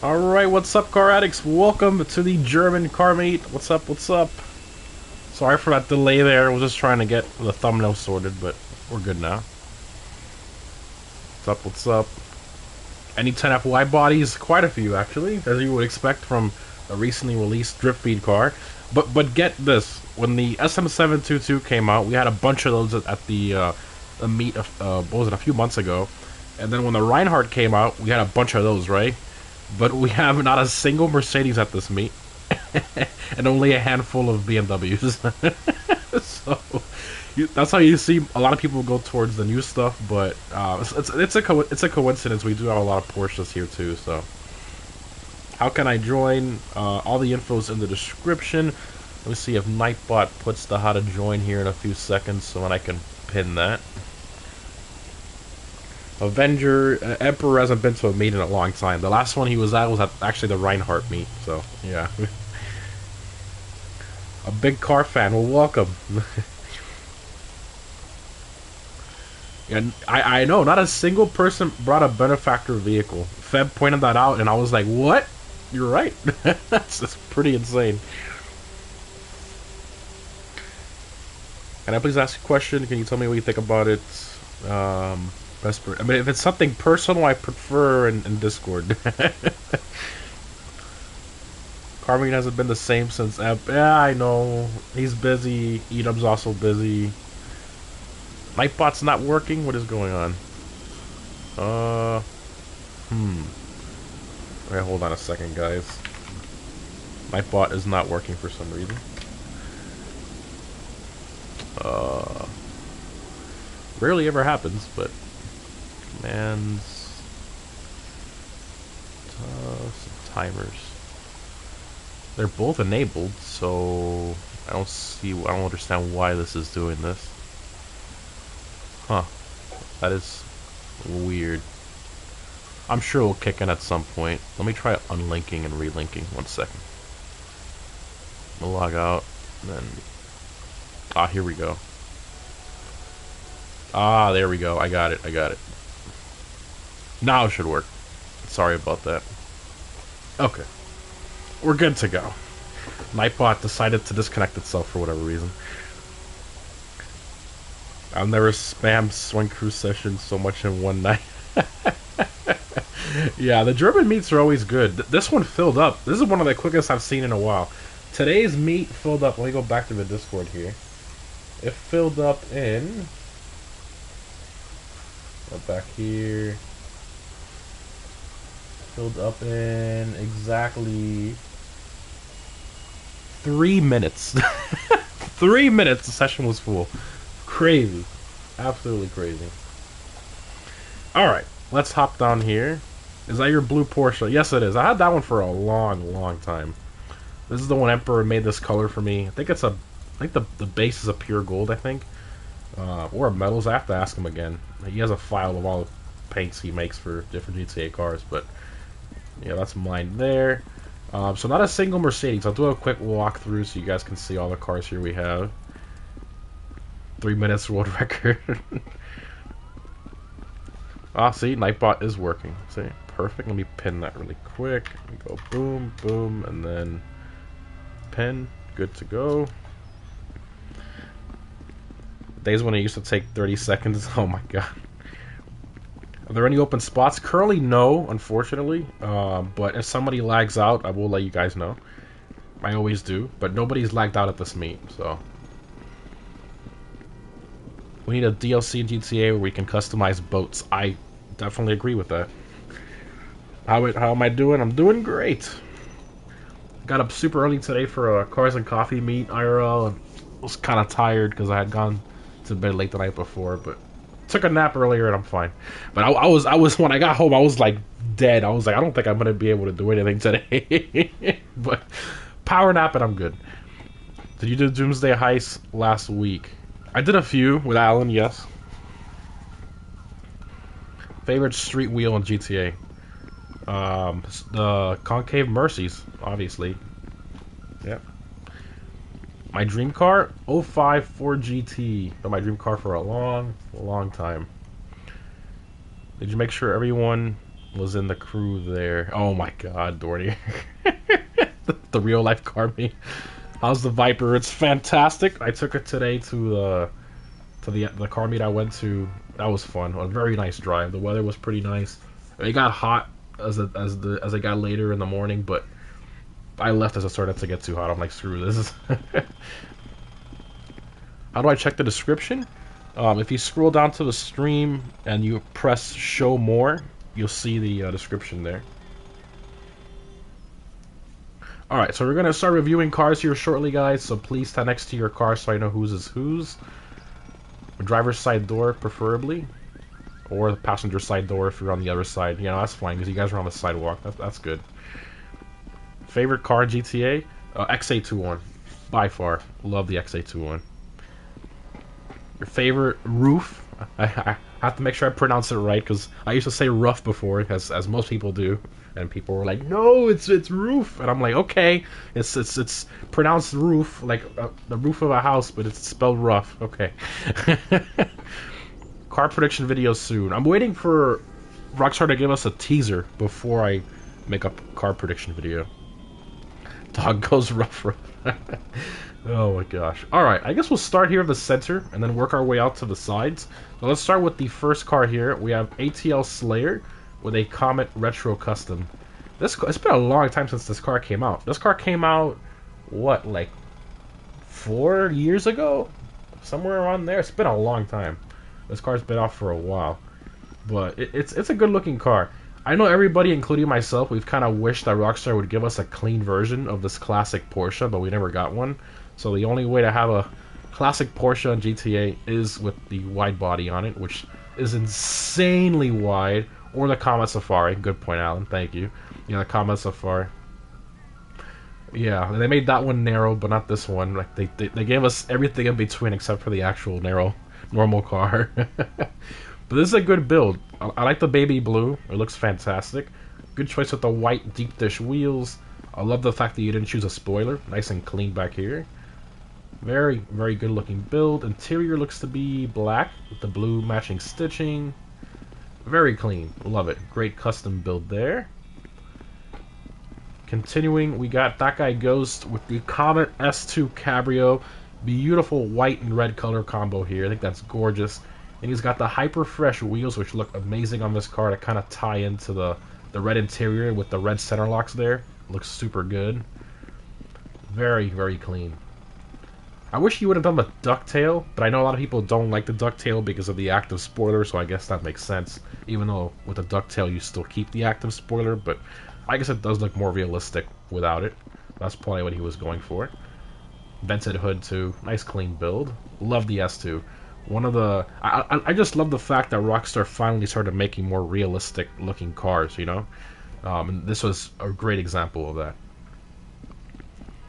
Alright, what's up, car addicts? Welcome to the German car meet. What's up, what's up? Sorry for that delay there. I was just trying to get the thumbnail sorted, but we're good now. What's up, what's up? Any 10FY bodies? Quite a few, actually, as you would expect from a recently released drift feed car. But but get this, when the SM722 came out, we had a bunch of those at the, uh, the meet, of, uh, what was it, a few months ago. And then when the Rhinehart came out, we had a bunch of those, right? But we have not a single Mercedes at this meet, and only a handful of BMWs. so you, that's how you see a lot of people go towards the new stuff. But uh, it's, it's, it's a co- it's a coincidence. We do have a lot of Porsches here too. So how can I join? Uh, all the info's in the description. Let me see if Nightbot puts the how to join here in a few seconds, so that I can pin that. Avenger uh, Emperor hasn't been to a meet in a long time. The last one he was at was at actually the Rhinehart meet. So yeah, a big car fan. Well, welcome. and I I know not a single person brought a benefactor vehicle. Feb pointed that out, and I was like, what? You're right. that's that's pretty insane. Can I please ask a question? Can you tell me what you think about it? Um, Best I mean, if it's something personal, I prefer in, in Discord. Carmine hasn't been the same since. Ep yeah, I know. He's busy. Edub's also busy. Nightbot's not working. What is going on? Uh, hmm. Okay, hold on a second, guys. Nightbot is not working for some reason. Uh, rarely ever happens, but commands, uh, some timers. They're both enabled, so I don't see, I don't understand why this is doing this. Huh. That is weird. I'm sure it'll kick in at some point. Let me try unlinking and relinking. One second. We'll log out, then... Ah, here we go. Ah, there we go. I got it. I got it. Now it should work. Sorry about that. Okay. We're good to go. Nightbot decided to disconnect itself for whatever reason. I've never spammed Swing Crew sessions so much in one night. yeah, the German meets are always good. This one filled up. This is one of the quickest I've seen in a while. Today's meet filled up. Let me go back to the Discord here. It filled up in. Go back here filled up in exactly three minutes. three minutes, the session was full. Crazy. Absolutely crazy. Alright, let's hop down here. Is that your blue Porsche? Yes, it is. I had that one for a long, long time. This is the one Emperor made this color for me. I think it's a, I think the the base is a pure gold. I think, uh, or metals. I have to ask him again. He has a file of all the paints he makes for different GTA cars, but yeah, that's mine there. Um, so not a single Mercedes. I'll do a quick walkthrough so you guys can see all the cars here we have. Three minutes world record. ah, see, Nightbot is working. See, perfect. Let me pin that really quick. Go boom, boom, and then pin. Good to go. Days when it used to take 30 seconds. Oh my god. Are there any open spots? Currently, no, unfortunately. Uh, but if somebody lags out, I will let you guys know. I always do, but nobody's lagged out at this meet, so. We need a DLC in GTA where we can customize boats. I definitely agree with that. How, it, how am I doing? I'm doing great. Got up super early today for a Cars and Coffee meet IRL and was kind of tired because I had gone to bed late the night before, but took a nap earlier and I'm fine. But I, I, was I was when I got home I was like dead. I was like I don't think I'm gonna be able to do anything today. but power nap and I'm good. Did you do Doomsday Heist last week? I did a few with Alan. Yes. Favorite street wheel in GTA? Um, the Concave Mercies, obviously. Yep. My dream car, 05 Ford GT. Been my dream car for a long, long time. Did you make sure everyone was in the crew there. Oh my god, Dorney. the, the real life car me. How's the Viper? It's fantastic. I took it today to the to the the car meet I went to. That was fun. A very nice drive. The weather was pretty nice. It got hot as a, as the as I got later in the morning, but I left as it started to get too hot. I'm like, screw this. How do I check the description? Um, if you scroll down to the stream and you press show more, you'll see the uh, description there. Alright, so we're going to start reviewing cars here shortly, guys, so please stand next to your car so I know whose is whose. driver's side door, preferably. Or the passenger side door if you're on the other side. You know, that's fine, because you guys are on the sidewalk. That's, that's good. Favorite car GTA? Uh, XA21. By far. Love the XA21. Your favorite roof? I, I have to make sure I pronounce it right, because I used to say rough before, as, as most people do and people were like, "No, it's it's roof," and I'm like, "Okay, it's it's it's pronounced roof, like uh, the roof of a house, but it's spelled rough." Okay. Car prediction video soon. I'm waiting for Rockstar to give us a teaser before I make a car prediction video. Dog goes rough. rough. oh my gosh. Alright, I guess we'll start here in the center and then work our way out to the sides. So let's start with the first car here. We have ATL Slayer with a Comet Retro Custom. This it's been a long time since this car came out. This car came out what like four years ago, somewhere around there. It's been a long time. This car's been off for a while, but it, it's it's a good looking car. I know everybody, including myself, we've kind of wished that Rockstar would give us a clean version of this classic Porsche, but we never got one. So the only way to have a classic Porsche on GTA is with the wide body on it, which is insanely wide or the Comet Safari. Good point, Alan. Thank you. Yeah, the Comet Safari. Yeah, they made that one narrow, but not this one. Like they, they, they gave us everything in between except for the actual narrow normal car. but this is a good build. I, I, like the baby blue. It looks fantastic. Good choice with the white deep dish wheels. I love the fact that you didn't choose a spoiler. Nice and clean back here. Very, very good looking build. Interior looks to be black with the blue matching stitching. Very clean. Love it. Great custom build there. Continuing, we got that guy Ghost with the Comet S2 Cabrio. Beautiful white and red color combo here. I think that's gorgeous. And he's got the hyper fresh wheels, which look amazing on this car to kind of tie into the, the red interior with the red center locks there. Looks super good. Very, very clean. I wish you would have done the ducktail, but I know a lot of people don't like the ducktail because of the active spoiler, so I guess that makes sense. Even though with the ducktail you still keep the active spoiler, but I guess it does look more realistic without it. That's probably what he was going for. Vented hood too, nice clean build. Love the S2. One of the I, I, I just love the fact that Rockstar finally started making more realistic looking cars. You know, um, and this was a great example of that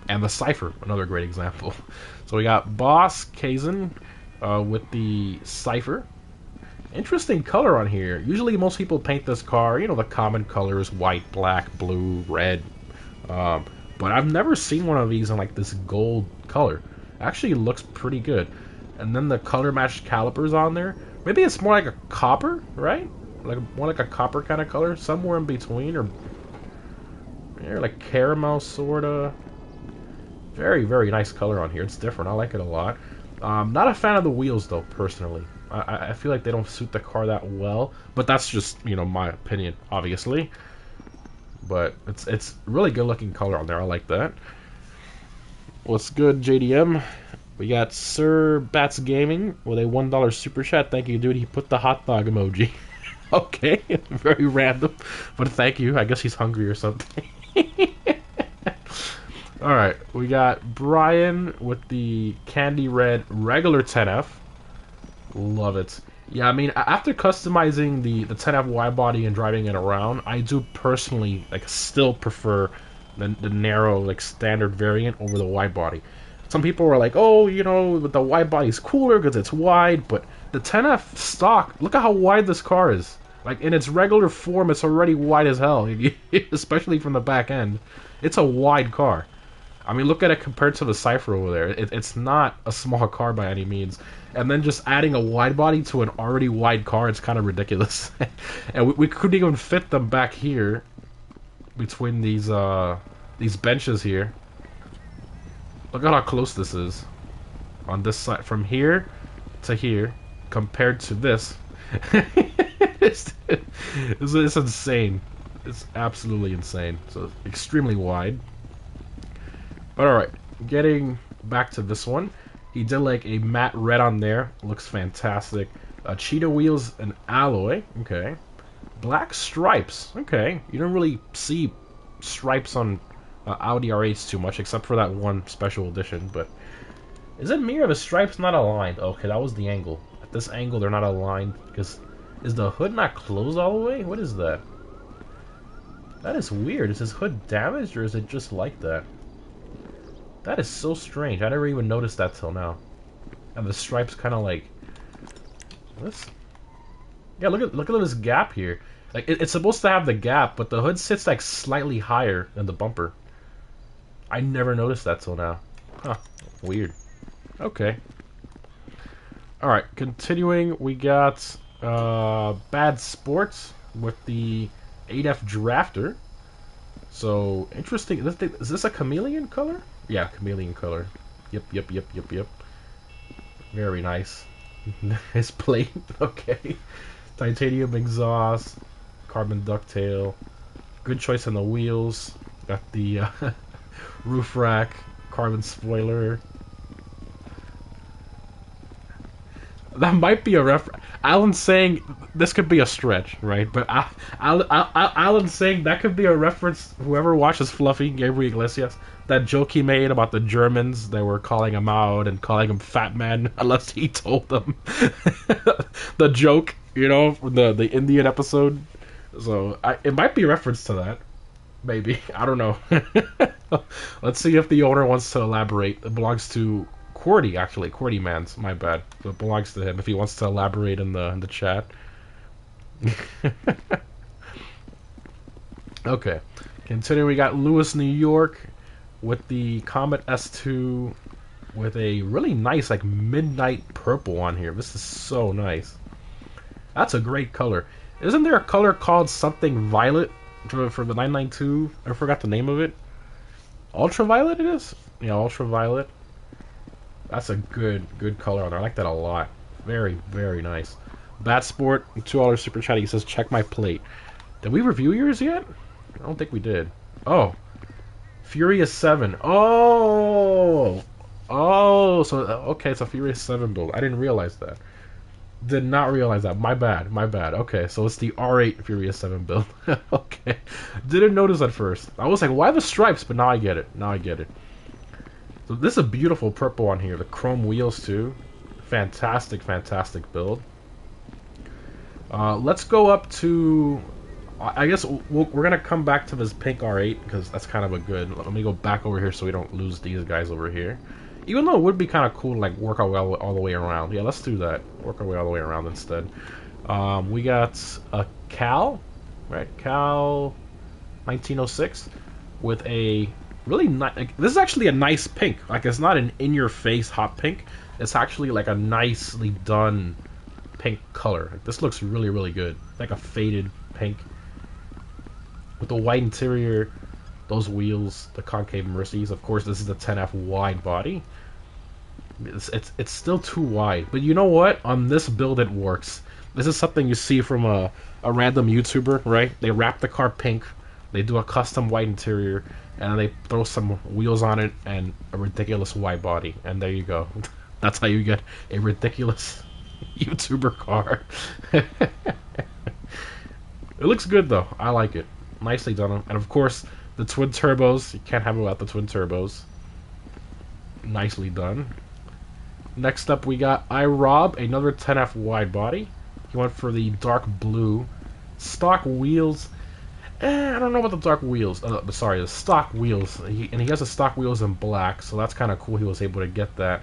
and the Cypher, another great example. So we got Boss Kazan uh, with the Cypher. Interesting color on here. Usually most people paint this car, you know, the common colors, white, black, blue, red. Um, but I've never seen one of these in like this gold color. Actually looks pretty good. And then the color matched calipers on there. Maybe it's more like a copper, right? Like more like a copper kind of color, somewhere in between, or yeah, like caramel sorta. Very, very nice color on here. It's different. I like it a lot. Um, not a fan of the wheels, though, personally. I, I feel like they don't suit the car that well. But that's just, you know, my opinion, obviously. But it's it's really good looking color on there. I like that. What's good, JDM? We got Sir Bats Gaming with a $1 super chat. Thank you, dude. He put the hot dog emoji. okay, very random. But thank you. I guess he's hungry or something. All right, we got Brian with the candy red regular 10F. Love it. Yeah, I mean, after customizing the the 10F wide body and driving it around, I do personally like still prefer the, the narrow like standard variant over the wide body. Some people were like, "Oh, you know, the wide body is cooler because it's wide," but the 10F stock, look at how wide this car is. Like in its regular form, it's already wide as hell, especially from the back end. It's a wide car. I mean, look at it compared to the Cypher over there. It, it's not a small car by any means. And then just adding a wide body to an already wide car, it's kind of ridiculous. and we, we couldn't even fit them back here between these uh, these benches here. Look at how close this is on this side, from here to here, compared to this. it's, it's, it's insane. It's absolutely insane. So extremely wide. But alright, getting back to this one. He did like a matte red on there. Looks fantastic. Uh, cheetah wheels and alloy. Okay. Black stripes. Okay. You don't really see stripes on uh, Audi R8s too much, except for that one special edition. But is it me or the stripes not aligned? Okay, that was the angle. At this angle, they're not aligned because is the hood not closed all the way? What is that? That is weird. Is his hood damaged or is it just like that? That is so strange. I never even noticed that till now. And the stripes kind of like this. Yeah, look at look at this gap here. Like it, it's supposed to have the gap, but the hood sits like slightly higher than the bumper. I never noticed that till now. Huh. Weird. Okay. Alright, continuing, we got uh, Bad Sports with the 8F Drafter. So, interesting. Is this, is this a chameleon color? Yeah, chameleon color. Yep, yep, yep, yep, yep. Very nice. nice plate. okay. Titanium exhaust. Carbon ducktail. Good choice on the wheels. Got the uh, roof rack. Carbon spoiler. that might be a reference. Alan's saying this could be a stretch, right? But Alan, Alan's saying that could be a reference. Whoever watches Fluffy, Gabriel Iglesias, that joke he made about the Germans, they were calling him out and calling him fat man unless he told them the joke, you know, the the Indian episode. So I, it might be a reference to that. Maybe I don't know. Let's see if the owner wants to elaborate. It belongs to Cordy, actually. Cordy Mans, my bad. It belongs to him if he wants to elaborate in the in the chat. okay. Continuing, we got Lewis, New York with the Comet S2 with a really nice, like, midnight purple on here. This is so nice. That's a great color. Isn't there a color called something violet for, the 992? I forgot the name of it. Ultraviolet it is? Yeah, ultraviolet. That's a good, good color on there. I like that a lot. Very, very nice. Bat Sport, $2 super chat. He says, check my plate. Did we review yours yet? I don't think we did. Oh. Furious 7. Oh! Oh, so, okay, it's a Furious 7 build. I didn't realize that. Did not realize that. My bad, my bad. Okay, so it's the R8 Furious 7 build. okay. Didn't notice at first. I was like, why the stripes? But now I get it. Now I get it. So this is a beautiful purple on here. The chrome wheels too. Fantastic, fantastic build. Uh, let's go up to. I guess we are gonna come back to this pink R8 because that's kind of a good. Let me go back over here so we don't lose these guys over here. Even though it would be kind of cool to like work our way all, all, the way around. Yeah, let's do that. Work our way all the way around instead. Um, we got a Cal, right? Cal 1906 with a really nice. This is actually a nice pink. Like it's not an in-your-face hot pink. It's actually like a nicely done pink color. This looks really really good. Like a faded pink with the white interior, those wheels, the concave Mercies. Of course, this is the 10F wide body. It's, it's it's still too wide, but you know what? On this build, it works. This is something you see from a, a random YouTuber, right? They wrap the car pink, they do a custom white interior, and they throw some wheels on it and a ridiculous wide body, and there you go. That's how you get a ridiculous YouTuber car. it looks good though. I like it. Nicely done. And of course, the twin turbos. You can't have it without the twin turbos. Nicely done. Next up, we got iRob, another 10F wide body. He went for the dark blue. Stock wheels Eh, I don't know about the dark wheels. Uh, sorry, the stock wheels. He, and he has the stock wheels in black, so that's kind of cool. He was able to get that.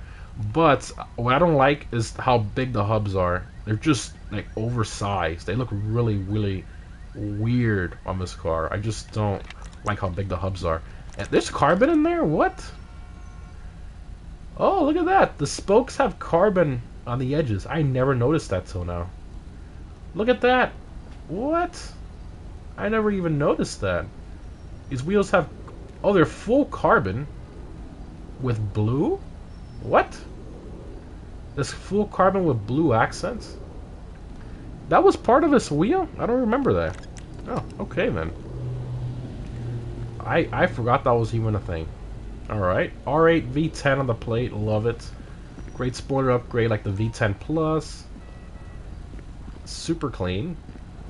But what I don't like is how big the hubs are. They're just like oversized. They look really, really weird on this car. I just don't like how big the hubs are. And there's carbon in there? What? Oh, look at that. The spokes have carbon on the edges. I never noticed that till now. Look at that. What? I never even noticed that. These wheels have... Oh, they're full carbon with blue? What? This full carbon with blue accents? That was part of this wheel? I don't remember that. Oh, okay then. I I forgot that was even a thing. Alright. R8 V10 on the plate, love it. Great spoiler upgrade like the V10 Plus. Super clean.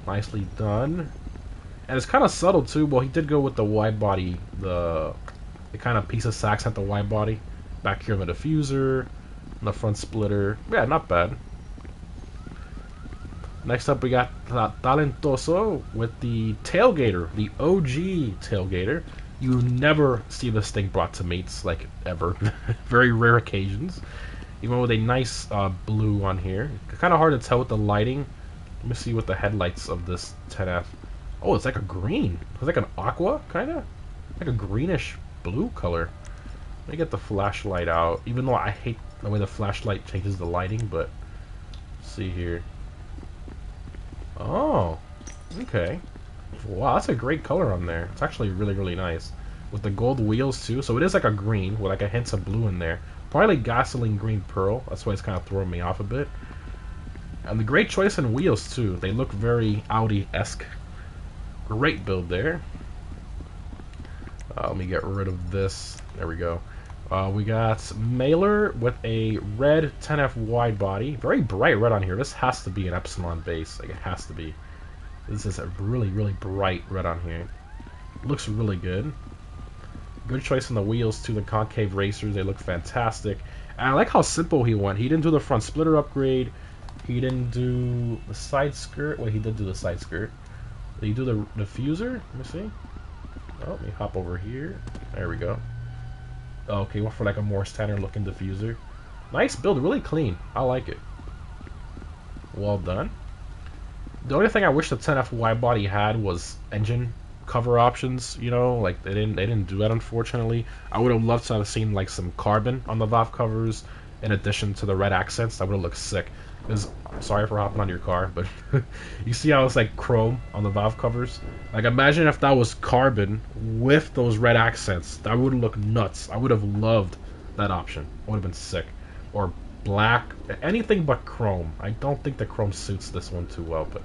Nicely done. And it's kind of subtle too. Well, he did go with the wide body, the the kind of piece of sax at the wide body. Back here in the diffuser, the front splitter. Yeah, not bad. Next up, we got Talentoso with the Tailgater, the OG Tailgater. You never see this thing brought to meets, like, ever. Very rare occasions. Even with a nice uh, blue on here. Kind of hard to tell with the lighting. Let me see what the headlights of this 10F. Oh, it's like a green. It's like an aqua, kind of? Like a greenish blue color. Let me get the flashlight out. Even though I hate the way the flashlight changes the lighting, but... see here. Oh, okay. Wow, that's a great color on there. It's actually really, really nice. With the gold wheels, too. So it is like a green with like a hint of blue in there. Probably gasoline green pearl. That's why it's kind of throwing me off a bit. And the great choice in wheels, too. They look very Audi-esque. Great build there. Uh, let me get rid of this. There we go. Uh, we got Mailer with a red 10F wide body. Very bright red on here. This has to be an Epsilon base. Like, it has to be. This is a really, really bright red on here. Looks really good. Good choice on the wheels, too. The concave racers, they look fantastic. And I like how simple he went. He didn't do the front splitter upgrade. He didn't do the side skirt. Well, he did do the side skirt. Did he do the diffuser? Let me see. Oh, let me hop over here. There we go. Oh, okay, went for like a more standard looking diffuser. Nice build, really clean. I like it. Well done. The only thing I wish the 10F wide body had was engine cover options. You know, like they didn't they didn't do that unfortunately. I would have loved to have seen like some carbon on the valve covers in addition to the red accents. That would have looked sick. Because sorry for hopping on your car, but you see how it's like chrome on the valve covers. Like imagine if that was carbon with those red accents. That would look nuts. I would have loved that option. It would have been sick. Or black, anything but chrome. I don't think the chrome suits this one too well, but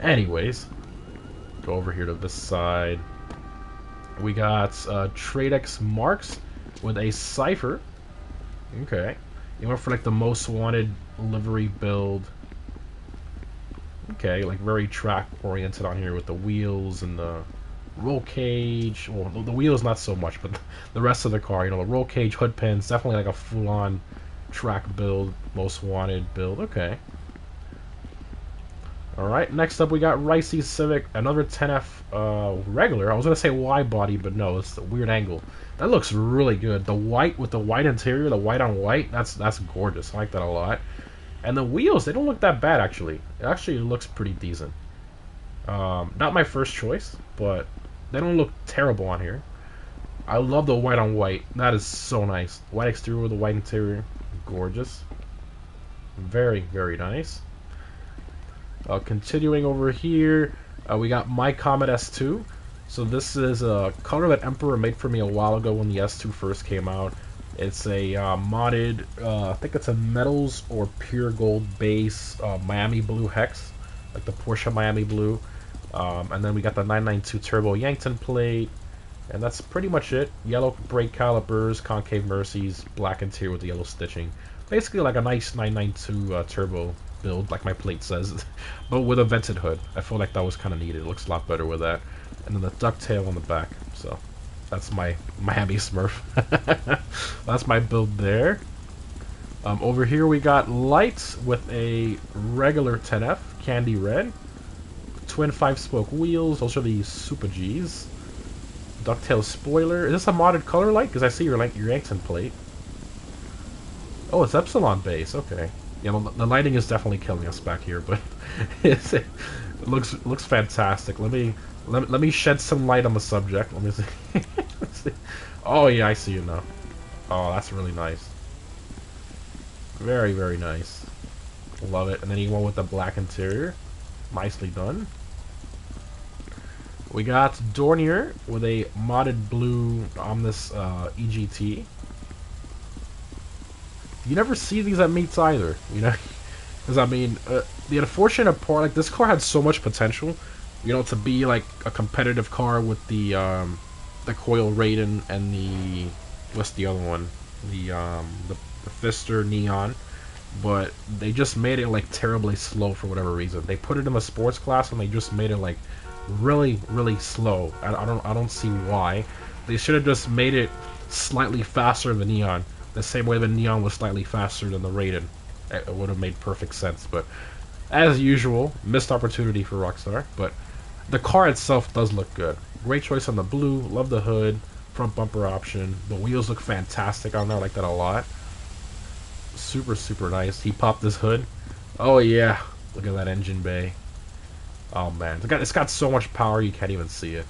anyways, go over here to this side. We got uh, Tradex Marks with a Cypher. Okay. You went for like the most wanted livery build. Okay, like very track oriented on here with the wheels and the roll cage. Well, the wheels not so much, but the rest of the car, you know, the roll cage, hood pins, definitely like a full on track build, most wanted build. Okay. Alright, next up we got Ricey Civic, another 10F uh, regular. I was going to say wide body, but no, it's a weird angle. That looks really good. The white with the white interior, the white on white, that's that's gorgeous. I like that a lot. And the wheels, they don't look that bad actually. It actually looks pretty decent. Um, not my first choice, but they don't look terrible on here. I love the white on white. That is so nice. White exterior with the white interior. Gorgeous. Very, very nice. Uh, continuing over here, uh, we got My Comet S2. So this is a color that Emperor made for me a while ago when the S2 first came out. It's a uh, modded, uh, I think it's a metals or pure gold base uh, Miami Blue hex, like the Porsche Miami Blue. Um, and then we got the 992 Turbo Yankton plate, and that's pretty much it. Yellow brake calipers, concave Mercies, black interior with the yellow stitching. Basically like a nice 992 uh, Turbo build, like my plate says, but with a vented hood. I feel like that was kind of needed. It looks a lot better with that. And then the ducktail on the back. So that's my Miami Smurf. that's my build there. Um, over here we got lights with a regular 10F, candy red. Twin 5-spoke wheels, those are the Super Gs. Ducktail spoiler. Is this a modded color light? Because I see your, your Yankton plate. Oh, it's Epsilon base. Okay. Yeah, the, the lighting is definitely killing us back here, but it looks looks fantastic. Let me let, let me shed some light on the subject. Let me see. oh yeah, I see it now. Oh, that's really nice. Very, very nice. Love it. And then you went with the black interior. Nicely done. We got Dornier with a modded blue Omnis uh, EGT. You never see these at meets either, you know? Because, I mean, uh, the unfortunate part, like, this car had so much potential, you know, to be, like, a competitive car with the, um, the Coil Raiden and the, what's the other one? The, um, the, the Pfister Neon. But they just made it, like, terribly slow for whatever reason. They put it in the sports class and they just made it, like, really, really slow. I, I don't, I don't see why. They should have just made it slightly faster than Neon the same way the Neon was slightly faster than the Raiden. It would have made perfect sense, but as usual, missed opportunity for Rockstar. But the car itself does look good. Great choice on the blue. Love the hood, front bumper option. The wheels look fantastic on there. I like that a lot. Super, super nice. He popped this hood. Oh yeah, look at that engine bay. Oh man, it's got it's got so much power you can't even see it.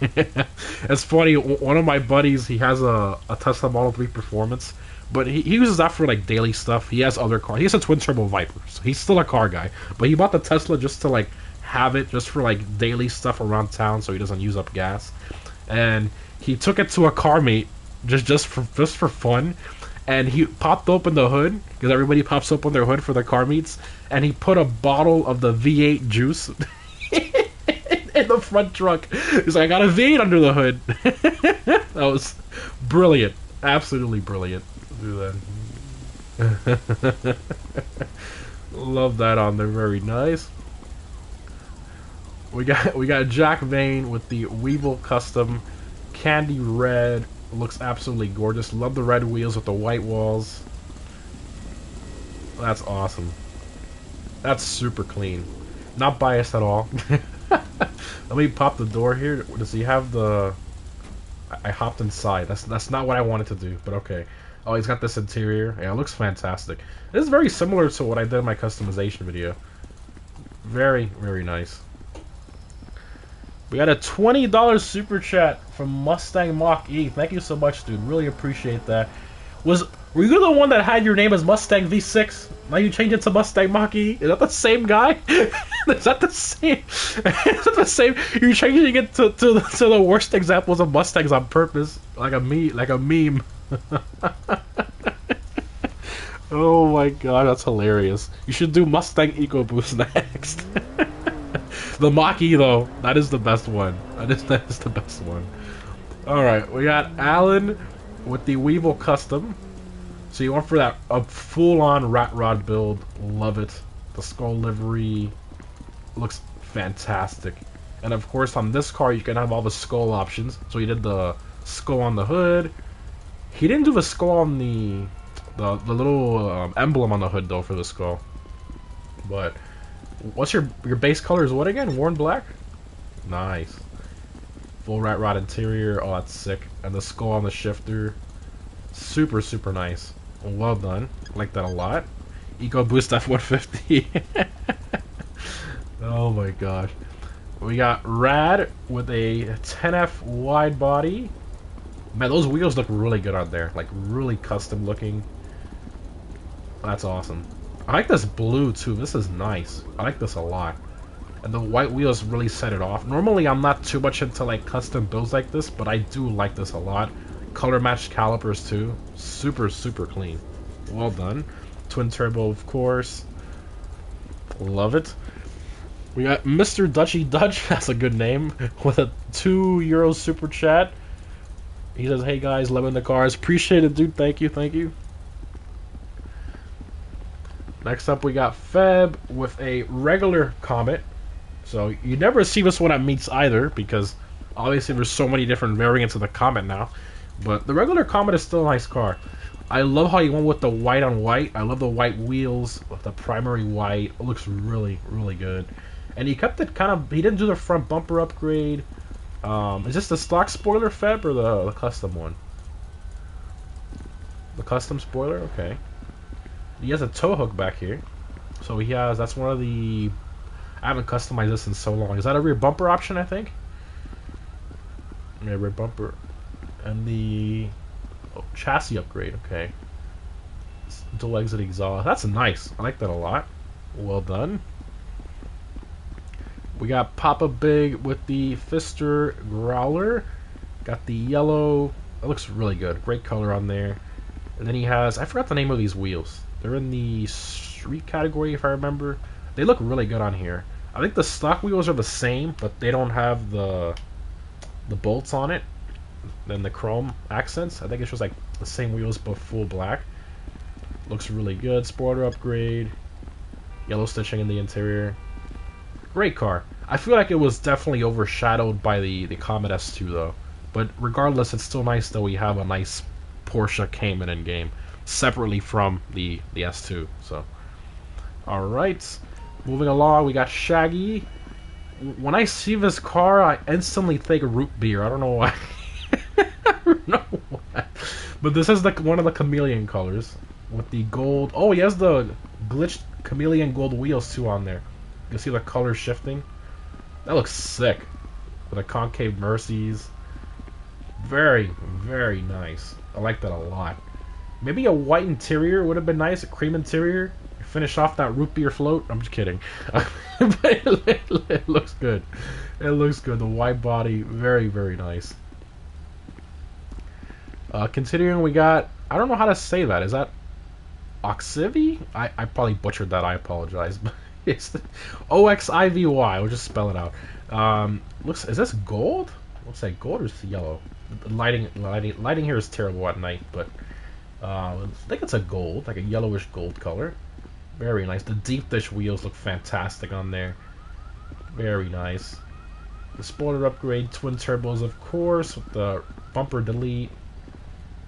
it's funny. One of my buddies, he has a, a Tesla Model 3 Performance, but he, he uses that for like daily stuff. He has other cars. He has a twin turbo Viper, so he's still a car guy. But he bought the Tesla just to like have it, just for like daily stuff around town, so he doesn't use up gas. And he took it to a car meet just just for just for fun. And he popped open the hood because everybody pops open their hood for the car meets, and he put a bottle of the V8 juice. in the front trunk. He's like, I got a V8 under the hood. that was brilliant. Absolutely brilliant. Do that. Love that on there. Very nice. We got we got Jack Vane with the Weevil custom candy red. Looks absolutely gorgeous. Love the red wheels with the white walls. That's awesome. That's super clean. Not biased at all. Let me pop the door here. Does he have the... I hopped inside. That's that's not what I wanted to do, but okay. Oh, he's got this interior. Yeah, it looks fantastic. This is very similar to what I did in my customization video. Very, very nice. We got a $20 super chat from Mustang Mach E. Thank you so much, dude. Really appreciate that. Was were you the one that had your name as Mustang V6? Now you change it to Mustang Mach-E? Is that the same guy? is that the same? is that the same? You're changing it to, to, to the worst examples of Mustangs on purpose, like a me, like a meme. oh my god, that's hilarious. You should do Mustang EcoBoost next. The Mach-E though, that is the best one. That is that is the best one. All right, we got Alan with the Weevil Custom. So you went for that a full-on rat rod build. Love it. The skull livery looks fantastic. And of course, on this car, you can have all the skull options. So he did the skull on the hood. He didn't do the skull on the the, the little um, emblem on the hood though for the skull. But what's your your base color is what again? Worn black. Nice. Full rat rod interior. Oh, that's sick. And the skull on the shifter. Super, super nice. Well done. like that a lot. Eco Boost F-150. oh my gosh. We got Rad with a 10F wide body. Man, those wheels look really good on there. Like, really custom looking. That's awesome. I like this blue, too. This is nice. I like this a lot. And the white wheels really set it off. Normally, I'm not too much into, like, custom builds like this, but I do like this a lot. Color matched calipers too. Super, super clean. Well done. Twin turbo, of course. Love it. We got Mr. Dutchy Dutch, that's a good name, with a 2 euro super chat. He says, hey guys, loving the cars. Appreciate it, dude. Thank you, thank you. Next up, we got Feb with a regular Comet. So you never see this one at meets either, because obviously there's so many different variants of the Comet now. But the regular Comet is still a nice car. I love how he went with the white on white. I love the white wheels with the primary white. It looks really, really good. And he kept it kind of. He didn't do the front bumper upgrade. Um, is this the stock spoiler Feb or the, the custom one? The custom spoiler? Okay. He has a tow hook back here. So he has. That's one of the. I haven't customized this in so long. Is that a rear bumper option? I think. Yeah, rear bumper. And the oh, chassis upgrade, okay. Dual exit exhaust. That's nice. I like that a lot. Well done. We got Papa Big with the Pfister Growler. Got the yellow. It looks really good. Great color on there. And then he has, I forgot the name of these wheels. They're in the street category, if I remember. They look really good on here. I think the stock wheels are the same, but they don't have the the bolts on it. Then the chrome accents. I think it's just like the same wheels, but full black. Looks really good. Spoiler upgrade. Yellow stitching in the interior. Great car. I feel like it was definitely overshadowed by the, the Comet S2 though. But regardless, it's still nice that we have a nice Porsche Cayman in game, separately from the, the S2. So, alright. Moving along, we got Shaggy. When I see this car, I instantly think root beer. I don't know why. Don't know why. But this is like one of the chameleon colors with the gold. Oh, he has the glitched chameleon gold wheels too on there. You can see the color shifting. That looks sick. With the concave Mercies. Very, very nice. I like that a lot. Maybe a white interior would have been nice. A cream interior. Finish off that root beer float. I'm just kidding. it, it, looks good. It looks good. The white body, very, very nice. Uh, continuing, we got. I don't know how to say that. Is that Oxivy? I, I probably butchered that. I apologize. But it's O X I V Y. I'll just spell it out. Um, looks. Is this gold? Looks like gold or is yellow? The lighting, lighting, lighting here is terrible at night, but uh, I think it's a gold, like a yellowish gold color. Very nice. The deep dish wheels look fantastic on there. Very nice. The spoiler upgrade, twin turbos, of course, with the bumper delete,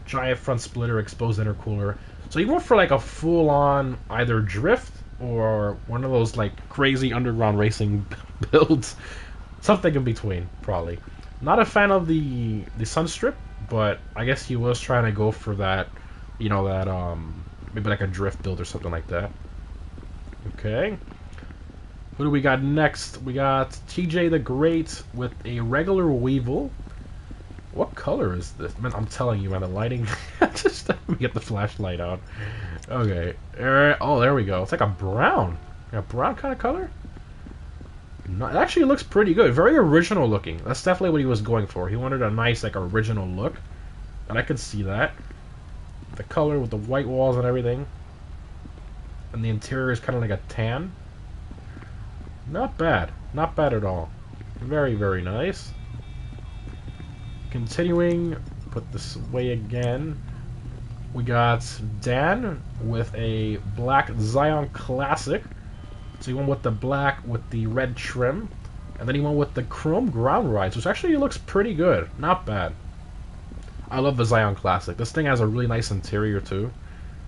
giant front splitter, exposed intercooler. So you went for like a full-on either drift or one of those like crazy underground racing builds, something in between, probably. Not a fan of the the Sunstrip, but I guess he was trying to go for that, you know, that um maybe like a drift build or something like that. Okay. Who do we got next? We got TJ the Great with a regular Weevil. What color is this? Man, I'm telling you, man, the lighting. Just let me get the flashlight out. Okay. Oh, there we go. It's like a brown. A brown kind of color? No, it actually looks pretty good. Very original looking. That's definitely what he was going for. He wanted a nice, like, original look. And I could see that. The color with the white walls and everything. And the interior is kind of like a tan. Not bad. Not bad at all. Very, very nice. Continuing, put this away again. We got Dan with a black Zion Classic. So he went with the black with the red trim. And then he went with the chrome ground rides, which actually looks pretty good. Not bad. I love the Zion Classic. This thing has a really nice interior too.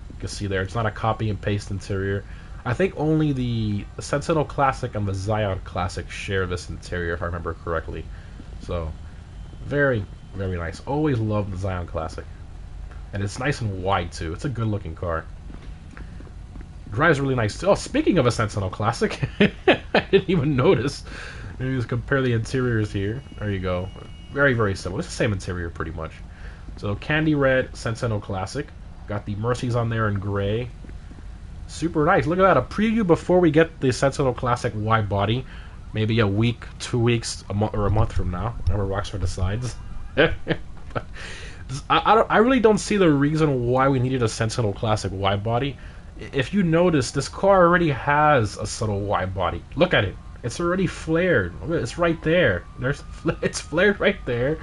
You can see there, it's not a copy and paste interior. I think only the Sentinel Classic and the Zion Classic share this interior, if I remember correctly. So, very, very nice. Always loved the Zion Classic. And it's nice and wide, too. It's a good looking car. Drives really nice, too. Oh, speaking of a Sentinel Classic, I didn't even notice. Maybe just compare the interiors here. There you go. Very, very similar. It's the same interior, pretty much. So, Candy Red Sentinel Classic. Got the Mercies on there in gray. Super nice. Look at that. A preview before we get the Sentinel Classic wide body. Maybe a week, two weeks, a month, or a month from now. Whenever Rockstar decides. I, I, I, really don't see the reason why we needed a Sentinel Classic wide body. If you notice, this car already has a subtle wide body. Look at it. It's already flared. It's right there. There's it's flared right there,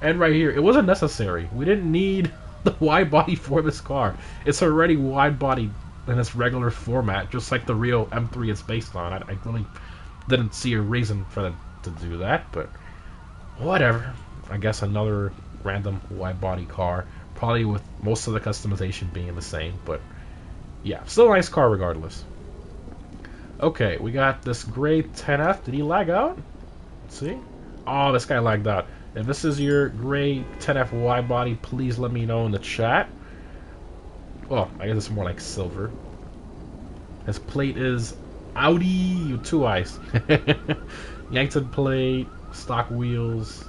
and right here. It wasn't necessary. We didn't need the wide body for this car. It's already wide body in its regular format, just like the real M3 is based on. I, I really didn't see a reason for them to do that, but whatever. I guess another random wide body car, probably with most of the customization being the same, but yeah, still a nice car regardless. Okay, we got this gray 10F. Did he lag out? Let's see. Oh, this guy lagged out. If this is your gray 10F wide body, please let me know in the chat. Well, I guess it's more like silver. His plate is Audi two eyes. Yankton plate, stock wheels.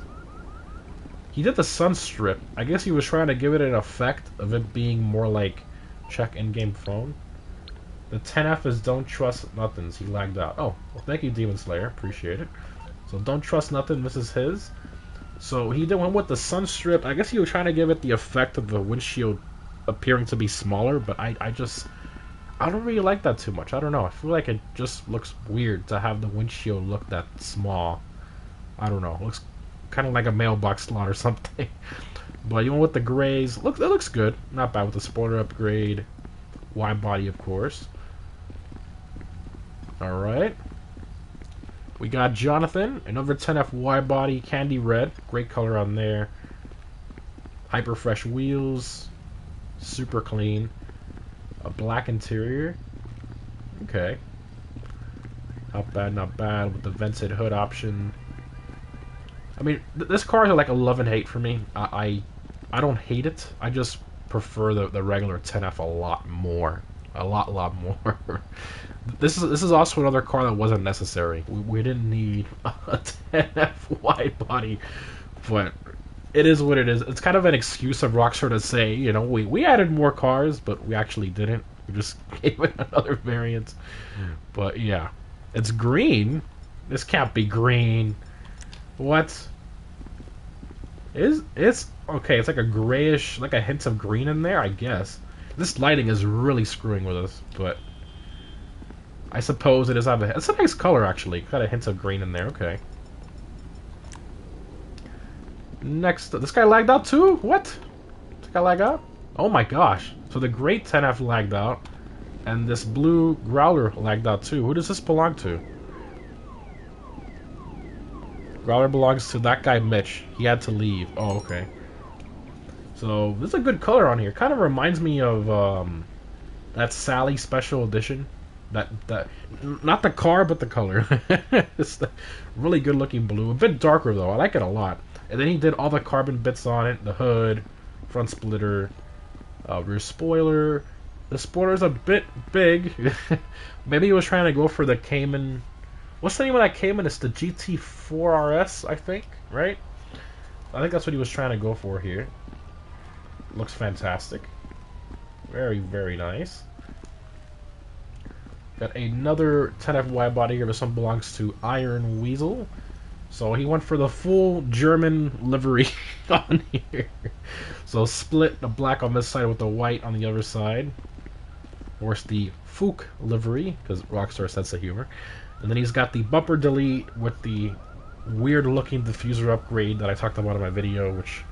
He he did the sun strip. I guess he was trying to give it an effect of it being more like check in-game phone. The 10F is don't trust nothings. He lagged out. Oh, well, thank you, Demon Slayer. Appreciate it. So don't trust nothing. This is his. So he did one with the sun strip. I guess he was trying to give it the effect of the windshield appearing to be smaller, but I, I just I don't really like that too much. I don't know. I feel like it just looks weird to have the windshield look that small. I don't know. It looks kind of like a mailbox slot or something. but even with the grays, look, it looks good. Not bad with the spoiler upgrade. Wide body, of course. All right. We got Jonathan, another 10F wide body, candy red, great color on there. Hyper fresh wheels, super clean. A black interior. Okay. Not bad, not bad with the vented hood option. I mean, th this car is like a love and hate for me. I, I, I don't hate it. I just prefer the, the regular 10F a lot more. A lot, lot more. this is this is also another car that wasn't necessary. We, we didn't need a 10F wide body, but it is what it is. It's kind of an excuse of Rockstar to say, you know, we, we added more cars, but we actually didn't. We just gave it another variant. But yeah, it's green. This can't be green. What? Is it's okay? It's like a grayish, like a hint of green in there, I guess. This lighting is really screwing with us, but I suppose it is. Have a, it's a nice color actually. Got a hint of green in there. Okay. Next, this guy lagged out too? What? This guy lagged out? Oh my gosh. So the Great 10F lagged out, and this blue Growler lagged out too. Who does this belong to? Growler belongs to that guy Mitch. He had to leave. Oh, okay. So, this is a good color on here. Kind of reminds me of um, that Sally Special Edition. That that not the car, but the color. it's the really good looking blue. A bit darker though. I like it a lot. And then he did all the carbon bits on it, the hood, front splitter, uh, rear spoiler. The spoiler's a bit big. Maybe he was trying to go for the Cayman. What's the name of that Cayman? It's the GT4 RS, I think, right? I think that's what he was trying to go for here. Looks fantastic. Very, very nice. Got another 10F wide body here. This one belongs to Iron Weasel. So he went for the full German livery on here. So split the black on this side with the white on the other side. Of course, the Fook livery, because Rockstar sense of humor. And then he's got the bumper delete with the weird looking diffuser upgrade that I talked about in my video, which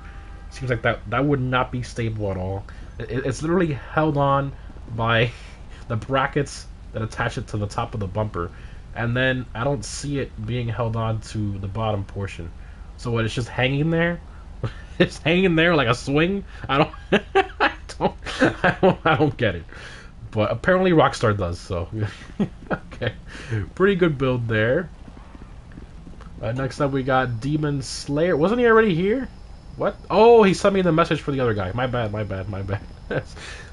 seems like that, that would not be stable at all. It, it's literally held on by the brackets that attach it to the top of the bumper and then I don't see it being held on to the bottom portion. So what? It's just hanging there. it's hanging there like a swing. I don't. I don't. I don't. I don't get it. But apparently Rockstar does. So okay, pretty good build there. Uh, next up we got Demon Slayer. Wasn't he already here? What? Oh, he sent me the message for the other guy. My bad. My bad. My bad.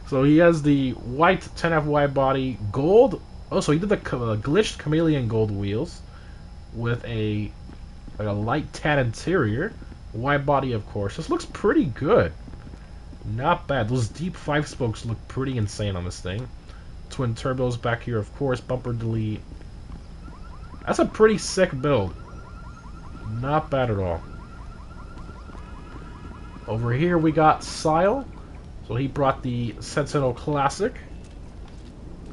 So he has the white 10F wide body, gold Oh, so he did the uh, glitched chameleon gold wheels with a like a light tan interior, wide body, of course. This looks pretty good. Not bad. Those deep five spokes look pretty insane on this thing. Twin turbos back here, of course. Bumper delete. That's a pretty sick build. Not bad at all. Over here we got Sile. So he brought the Sentinel Classic.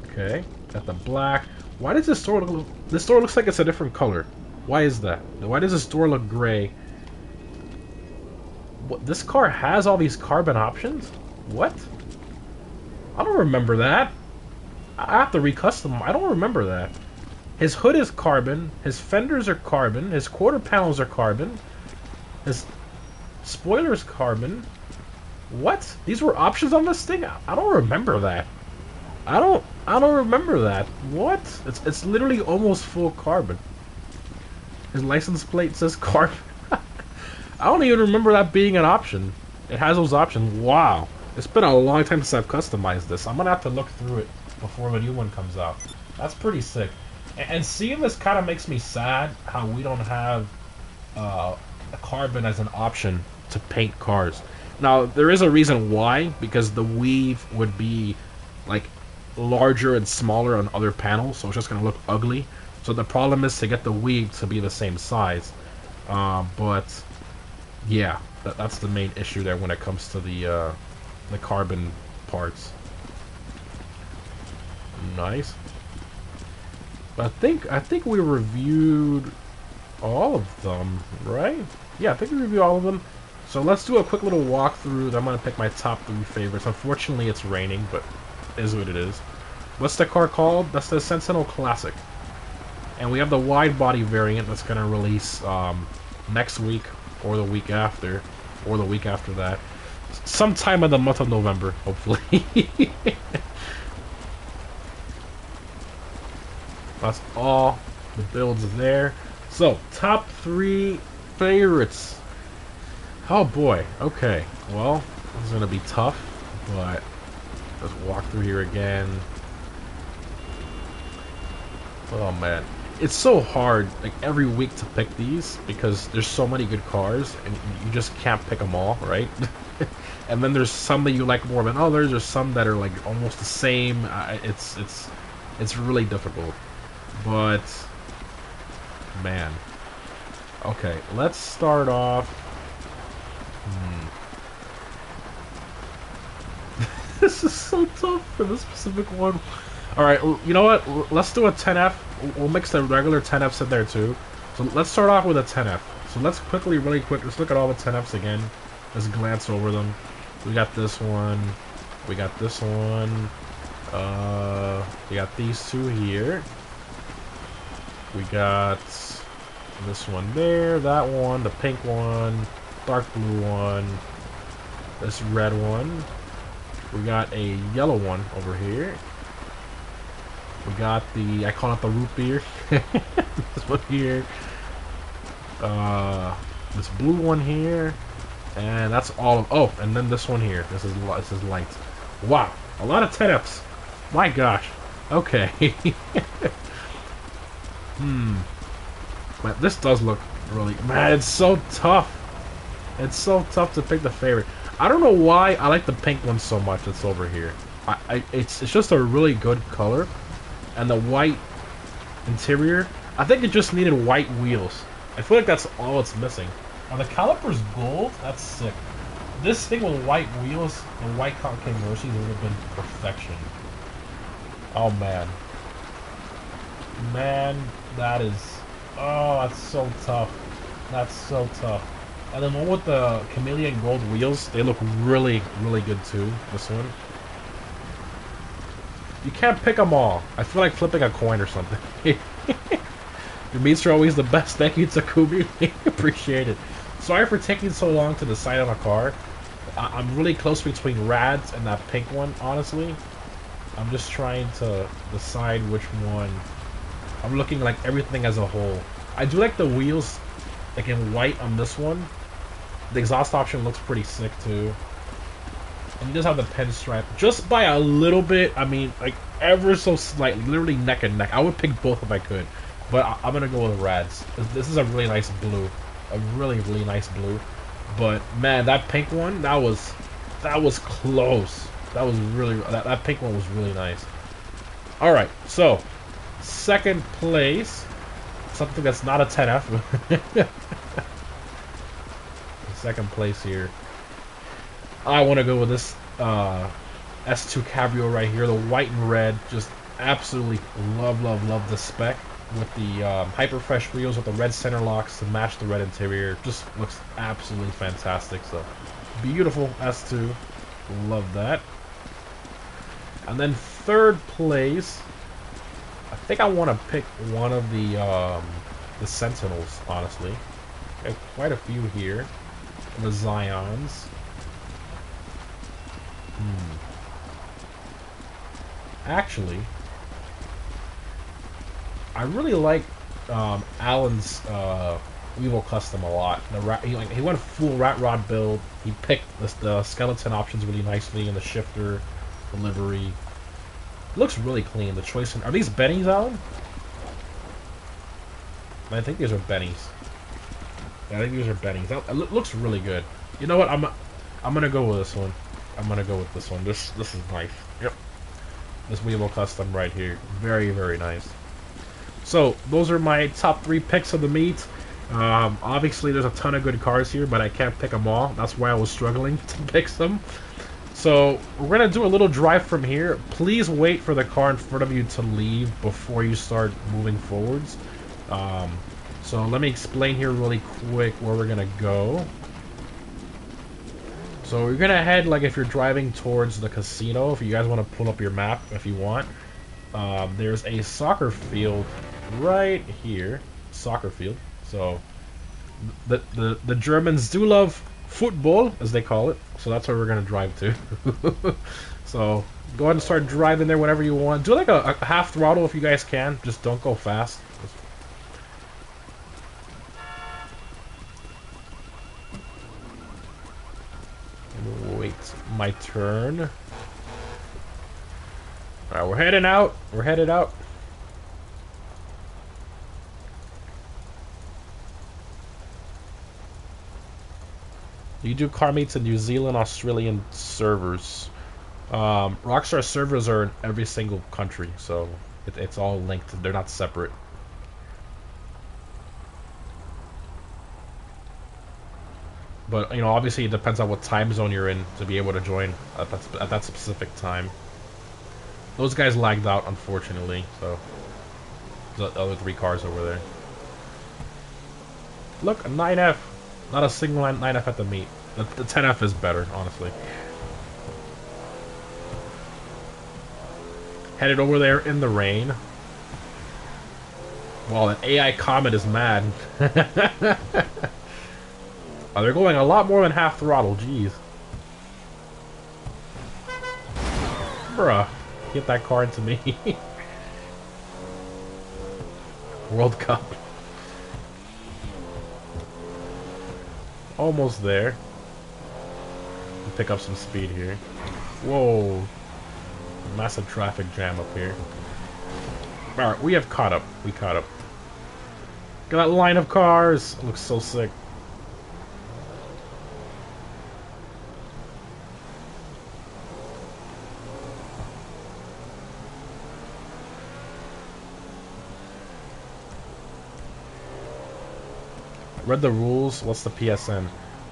Okay. Got the black. Why does this store look... This store looks like it's a different color. Why is that? Why does this door look gray? What, this car has all these carbon options? What? I don't remember that. I have to recustom. I don't remember that. His hood is carbon. His fenders are carbon. His quarter panels are carbon. His spoiler's carbon. What? These were options on this thing? I don't remember that. I don't I don't remember that. What? It's it's literally almost full carbon. His license plate says carbon. I don't even remember that being an option. It has those options. Wow. It's been a long time since I've customized this. I'm gonna have to look through it before the new one comes out. That's pretty sick. And, and seeing this kind of makes me sad how we don't have uh, carbon as an option to paint cars. Now there is a reason why because the weave would be like larger and smaller on other panels, so it's just gonna look ugly. So the problem is to get the weave to be the same size. Uh, but yeah, that, that's the main issue there when it comes to the uh, the carbon parts. Nice. I think I think we reviewed all of them, right? Yeah, I think we reviewed all of them. So let's do a quick little walkthrough. I'm gonna pick my top three favorites. Unfortunately, it's raining, but is what it is. What's the car called? That's the Sentinel Classic. And we have the wide body variant that's gonna release um, next week or the week after, or the week after that. Sometime in the month of November, hopefully. That's all the builds there. So, top three favorites. Oh boy, okay. Well, this is going to be tough, but let's walk through here again. Oh man. It's so hard, like, every week to pick these because there's so many good cars and you just can't pick them all, right? and then there's some that you like more than others. There's some that are, like, almost the same. Uh, it's, it's, it's really difficult. But, man. Okay, let's start off. Hmm. this is so tough for this specific one. Alright, you know what? Let's do a 10F. We'll mix the regular 10Fs in there too. So let's start off with a 10F. So let's quickly, really quick, let's look at all the 10Fs again. Let's glance over them. We got this one. We got this one. Uh, we got these two here. We got this one there, that one, the pink one, dark blue one, this red one. We got a yellow one over here. We got the, I call it the root beer. this one here. Uh, this blue one here. And that's all of, oh, and then this one here. This is, this is light. Wow, a lot of 10Fs. My gosh. Okay. Hmm. But this does look really... Man, it's so tough. It's so tough to pick the favorite. I don't know why I like the pink one so much that's over here. I, I, it's, it's just a really good color. And the white interior, I think it just needed white wheels. I feel like that's all it's missing. Now the caliper's gold, that's sick. This thing with white wheels, the white concave Mercedes would have been perfection. Oh man. Man, that is... Oh, that's so tough. That's so tough. And then one with the chameleon gold wheels, they look really, really good too. This one. You can't pick them all. I feel like flipping a coin or something. Your meets are always the best. Thank you, Takumi. Appreciate it. Sorry for taking so long to decide on a car. I am really close between Rads and that pink one, honestly. I'm just trying to decide which one I'm looking like everything as a whole. I do like the wheels, like in white on this one. The exhaust option looks pretty sick too. And he does have the pinstripe. Just by a little bit, I mean, like ever so slightly, literally neck and neck. I would pick both if I could. But I am gonna go with Rads. This is a really nice blue. A really, really nice blue. But man, that pink one, that was that was close. That was really that, that pink one was really nice. Alright, so second place. Something that's not a 10F. second place here. I want to go with this uh, S2 Cabrio right here. The white and red. Just absolutely love, love, love the spec. With the um, Hyperfresh wheels with the red center locks to match the red interior. Just looks absolutely fantastic. So, beautiful S2. Love that. And then third place I think I want to pick one of the um, the Sentinels, honestly. Quite a few here. The Zions. Hmm. Actually, I really like um, Alan's uh, Weevil Custom a lot. The rat, he, like, he went full rat rod build. He picked the, the skeleton options really nicely and the shifter, the livery. Looks really clean. The choice. In, are these bennies, Alan? I think these are bennies. Yeah, I think these are bennies. That, it looks really good. You know what? I'm I'm gonna go with this one. I'm gonna go with this one. This this is nice. Yep. This Weevil custom right here. Very very nice. So those are my top three picks of the meet. Um, obviously, there's a ton of good cars here, but I can't pick them all. That's why I was struggling to pick some. So we're gonna do a little drive from here. Please wait for the car in front of you to leave before you start moving forwards. Um, so let me explain here really quick where we're gonna go. So we're gonna head like if you're driving towards the casino. If you guys want to pull up your map, if you want, um, there's a soccer field right here. Soccer field. So the the the Germans do love football, as they call it. So that's where we're gonna drive to. so go ahead and start driving there whenever you want. Do like a, a half throttle if you guys can. Just don't go fast. Wait, my turn. Alright, we're heading out. We're headed out. You do car meets in New Zealand, Australian servers. Um, Rockstar servers are in every single country, so it, it's all linked. They're not separate. But you know, obviously, it depends on what time zone you're in to be able to join at that, at that specific time. Those guys lagged out, unfortunately. So the other three cars over there. Look, a 9F. Not a single 9F at the meet. The, the 10F is better, honestly. Headed over there in the rain. Well, an AI Comet is mad. oh, they're going a lot more than half throttle, jeez. Bruh. Get that car into me. World Cup. Almost there. Pick up some speed here. Whoa. Massive traffic jam up here. Alright, we have caught up. We caught up. Look at that line of cars. Looks so sick. Read the rules. What's the PSN?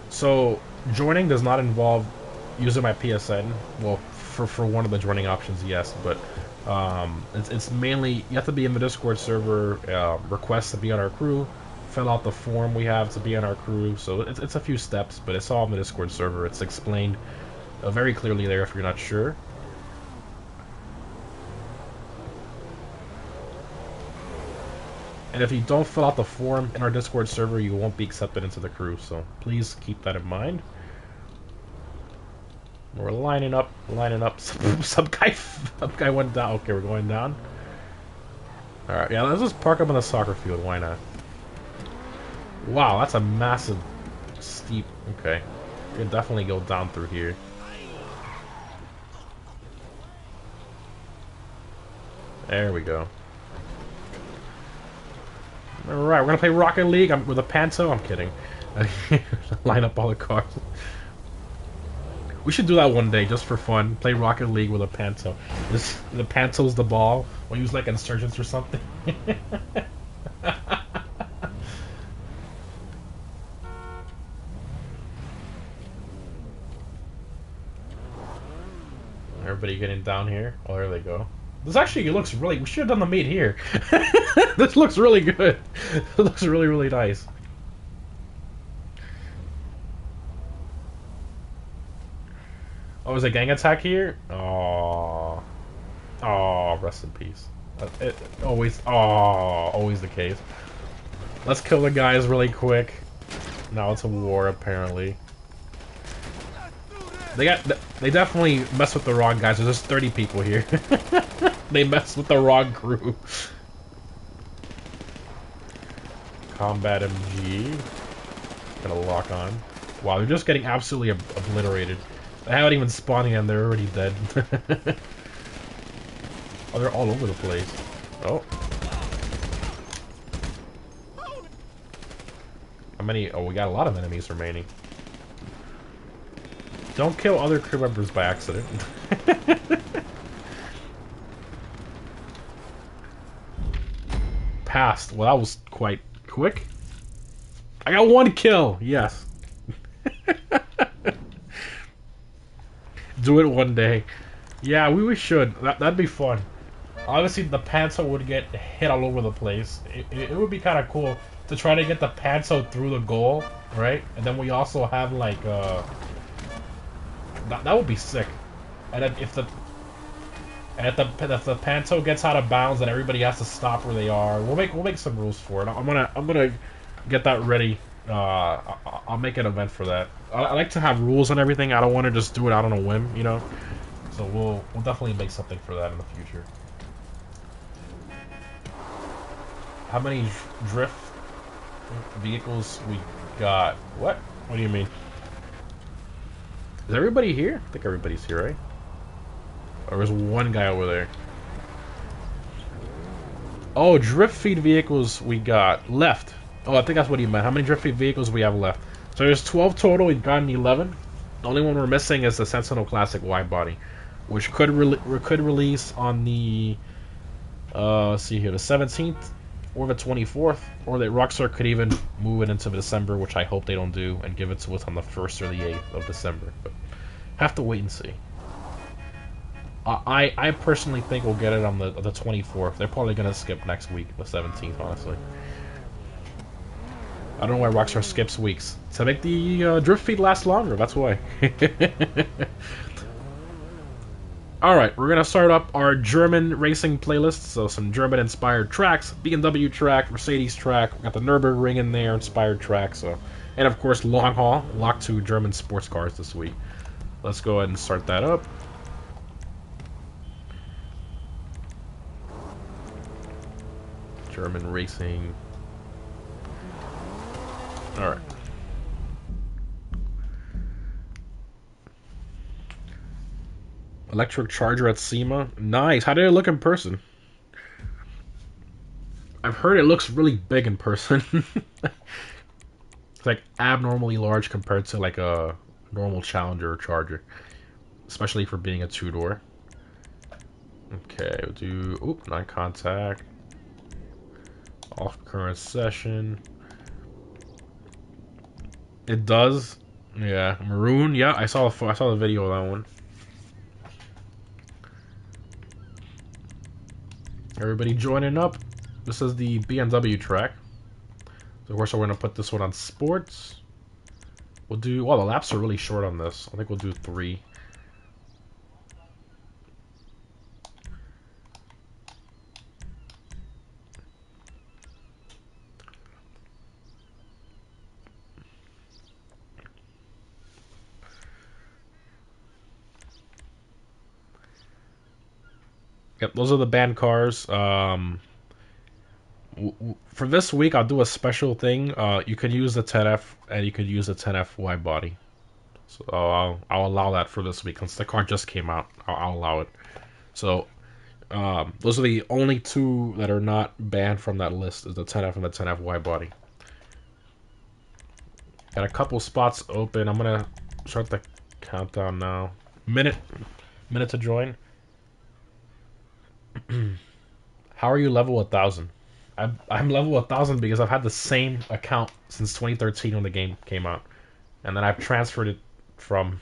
So joining does not involve using my PSN. Well, for for one of the joining options, yes, but um, it's it's mainly you have to be in the Discord server, uh, request to be on our crew, fill out the form we have to be on our crew. So it's it's a few steps, but it's all on the Discord server. It's explained uh, very clearly there if you're not sure. And if you don't fill out the form in our Discord server, you won't be accepted into the crew. So please keep that in mind. We're lining up, lining up. Some, guy, some guy went down. Okay, we're going down. All right, yeah, let's just park up on the soccer field. Why not? Wow, that's a massive, steep. Okay, we can definitely go down through here. There we go. Alright, we're gonna play Rocket League I'm, with a Panto. I'm kidding. Line up all the cars. We should do that one day just for fun. Play Rocket League with a Panto. This the Panto's the ball. We'll use like insurgents or something. Everybody getting down here? Oh, there they go. This actually looks really... We should have done the meet here. this looks really good. It looks really, really nice. Oh, is a gang attack here? Oh, oh, rest in peace. Uh, it, always, oh, always the case. Let's kill the guys really quick. Now it's a war, apparently. They got, they definitely mess with the wrong guys. There's just 30 people here. they messed with the wrong crew. Combat MG. Gonna lock on. Wow, they're just getting absolutely ob obliterated. They haven't even spawned and they're already dead. oh, they're all over the place. Oh. How many? Oh, we got a lot of enemies remaining. Don't kill other crew members by accident. Passed. Well, that was quite quick. I got one kill. Yes. Do it one day. Yeah, we, we should. That, that'd be fun. Obviously, the Panto would get hit all over the place. It, it, it would be kind of cool to try to get the Panto through the goal, right? And then we also have, like, uh... That, that would be sick. And if the... And if the, if the Panto gets out of bounds, then everybody has to stop where they are. We'll make we'll make some rules for it. I'm gonna I'm gonna get that ready. Uh, I'll make an event for that. I, like to have rules and everything. I don't want to just do it out on a whim, you know. So we'll we'll definitely make something for that in the future. How many drift vehicles we got? What? What do you mean? Is everybody here? I think everybody's here, right? Or there's one guy over there. Oh, drift feed vehicles we got left. Oh, I think that's what he meant. How many drift feed vehicles we have left? So there's 12 total. We've gotten 11. The only one we're missing is the Sentinel Classic wide body, which could re could release on the uh, let's see here, the 17th or the 24th, or that Rockstar could even move it into December, which I hope they don't do, and give it to us on the 1st or the 8th of December. But have to wait and see. I I personally think we'll get it on the the 24th. They're probably gonna skip next week, the 17th, honestly. I don't know why Rockstar skips weeks. To make the uh, drift feed last longer, that's why. Alright, we're gonna start up our German racing playlist. So some German inspired tracks, BMW track, Mercedes track, we got the Nürburgring in there, inspired track, so and of course long haul, locked to German sports cars this week. Let's go ahead and start that up. German racing Alright. Electric charger at SEMA. Nice. How did it look in person? I've heard it looks really big in person. it's like abnormally large compared to like a normal Challenger or Charger. Especially for being a two-door. Okay, we'll do... Oop, non-contact. Off current session. It does. Yeah, maroon. Yeah, I saw. I saw the video of that one. Everybody joining up. This is the BMW track. So of course, we're gonna put this one on sports. We'll do. Well, the laps are really short on this. I think we'll do three. Yep, those are the banned cars. Um, for this week, I'll do a special thing. Uh, you can use the 10F and you could use the 10F wide body. So I'll, I'll allow that for this week since the car just came out. I'll, I'll allow it. So um, those are the only two that are not banned from that list: is the 10F and the 10F wide body. Got a couple spots open. I'm gonna start the countdown now. Minute, minute to join. How are you level a 1000? I'm, I'm level a 1000 because I've had the same account since 2013 when the game came out. And then I've transferred it from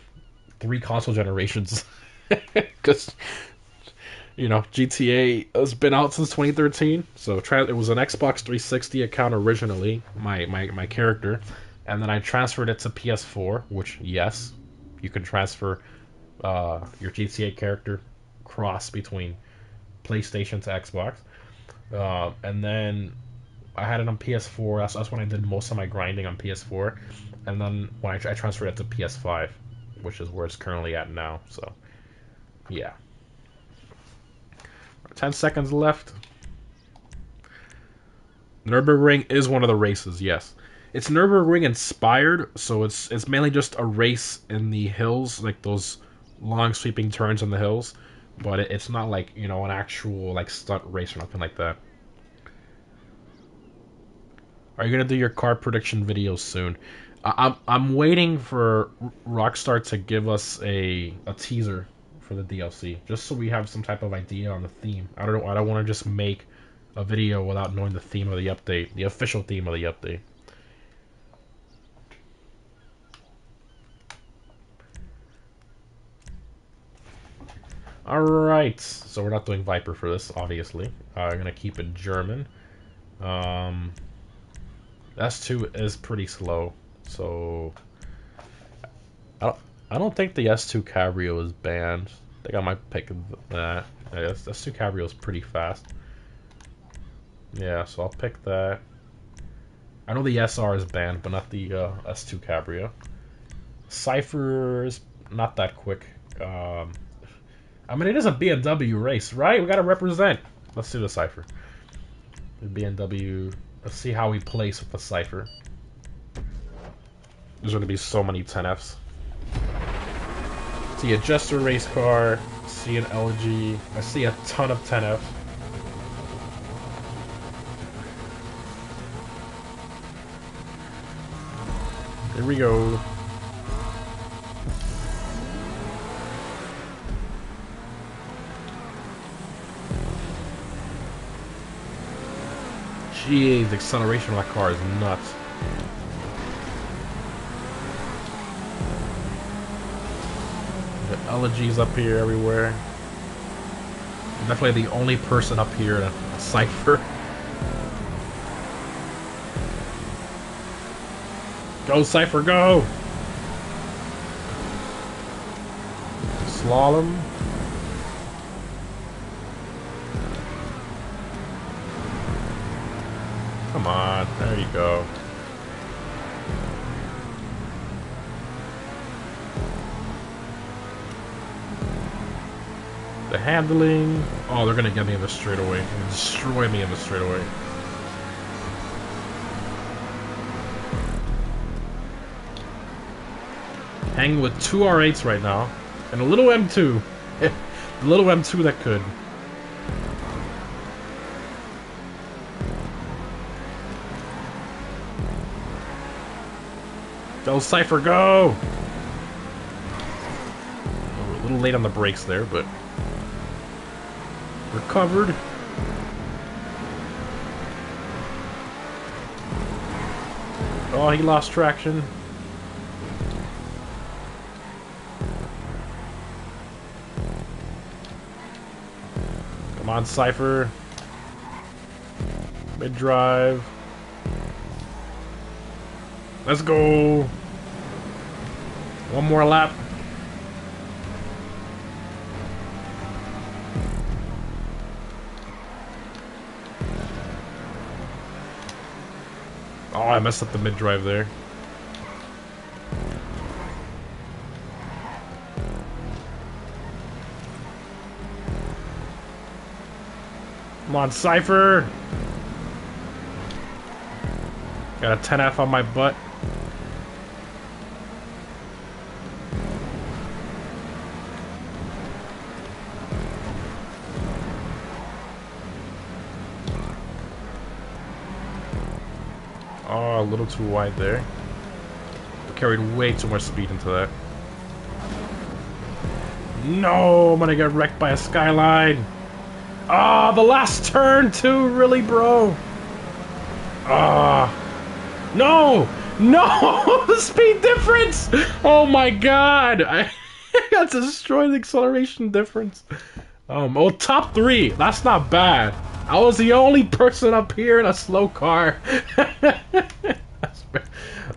three console generations. Because, you know, GTA has been out since 2013. So it was an Xbox 360 account originally, my, my, my character. And then I transferred it to PS4, which, yes, you can transfer uh, your GTA character cross between PlayStation to Xbox. Uh, and then I had it on PS4. That's, that's when I did most of my grinding on PS4. And then when I, I transferred it to PS5, which is where it's currently at now. So, yeah. 10 seconds left. Nürburgring is one of the races, yes. It's Nürburgring inspired, so it's it's mainly just a race in the hills, like those long sweeping turns in the hills but it's not like you know an actual like stunt race or nothing like that. Are you gonna do your car prediction videos soon? I- I'm I'm waiting for Rockstar to give us a a teaser for the DLC, just so we have some type of idea on the theme. I don't know. I don't want to just make a video without knowing the theme of the update, the official theme of the update. Alright, so we're not doing Viper for this, obviously. Uh, I'm gonna keep it German. Um, S2 is pretty slow, so... I don't, I don't think the S2 Cabrio is banned. I think I might pick that. Yeah, S2 Cabrio is pretty fast. Yeah, so I'll pick that. I know the SR is banned, but not the uh, S2 Cabrio. Cypher is not that quick. Um, I mean, it is a BMW race, right? We gotta represent. Let's do the Cypher. The BMW. Let's see how we place with the Cypher. There's gonna be so many 10Fs. See a Jester race car. See an LG. I see a ton of 10F. Here we go. Jeez, the acceleration of that car is nuts. The elegies up here everywhere. I'm definitely the only person up here in a Cypher. Go, Cypher, go! Slalom. Come on, there you go. The handling. Oh, they're gonna get me in the straightaway. Destroy me in the straightaway. Hanging with two R8s right now. And a little M2. the little M2 that could. Go, Cypher, go! Oh, a little late on the brakes there, but... Recovered. Oh, he lost traction. Come on, Cypher. Mid drive. Let's go. One more lap. I messed up the mid drive there. Come on, Cypher! Got a 10F on my butt. Oh, a little too wide there. carried way too much speed into that. No, I'm gonna get wrecked by a skyline. Ah, oh, the last turn too, really, bro. Ah, oh. no, no, the speed difference. Oh my god, I got destroyed the acceleration difference. Um, oh, top three. That's not bad. I was the only person up here in a slow car.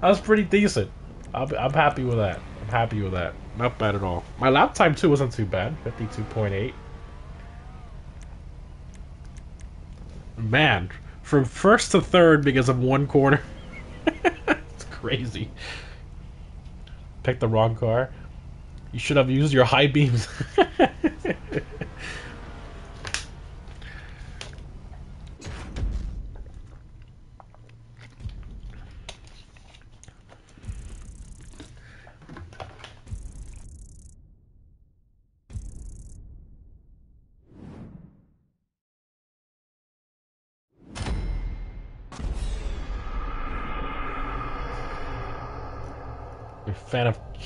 that's, that's pretty decent. I'm, I'm happy with that. I'm happy with that. Not bad at all. My lap time too wasn't too bad. 52.8. Man, from first to third because of one corner. it's crazy. Picked the wrong car. You should have used your high beams.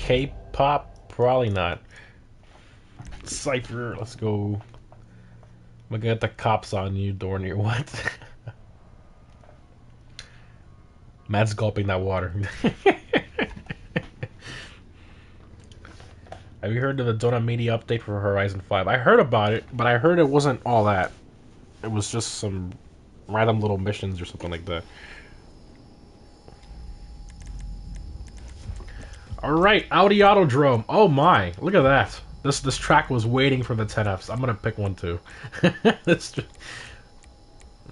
K-pop? Probably not. Cypher, let's go. I'm gonna get the cops on you, Dornier. What? Matt's gulping that water. Have you heard of the Donut Media update for Horizon 5? I heard about it, but I heard it wasn't all that. It was just some random little missions or something like that. Alright, Audi Autodrome. Oh my, look at that. This this track was waiting for the 10Fs. I'm gonna pick one too. Let's do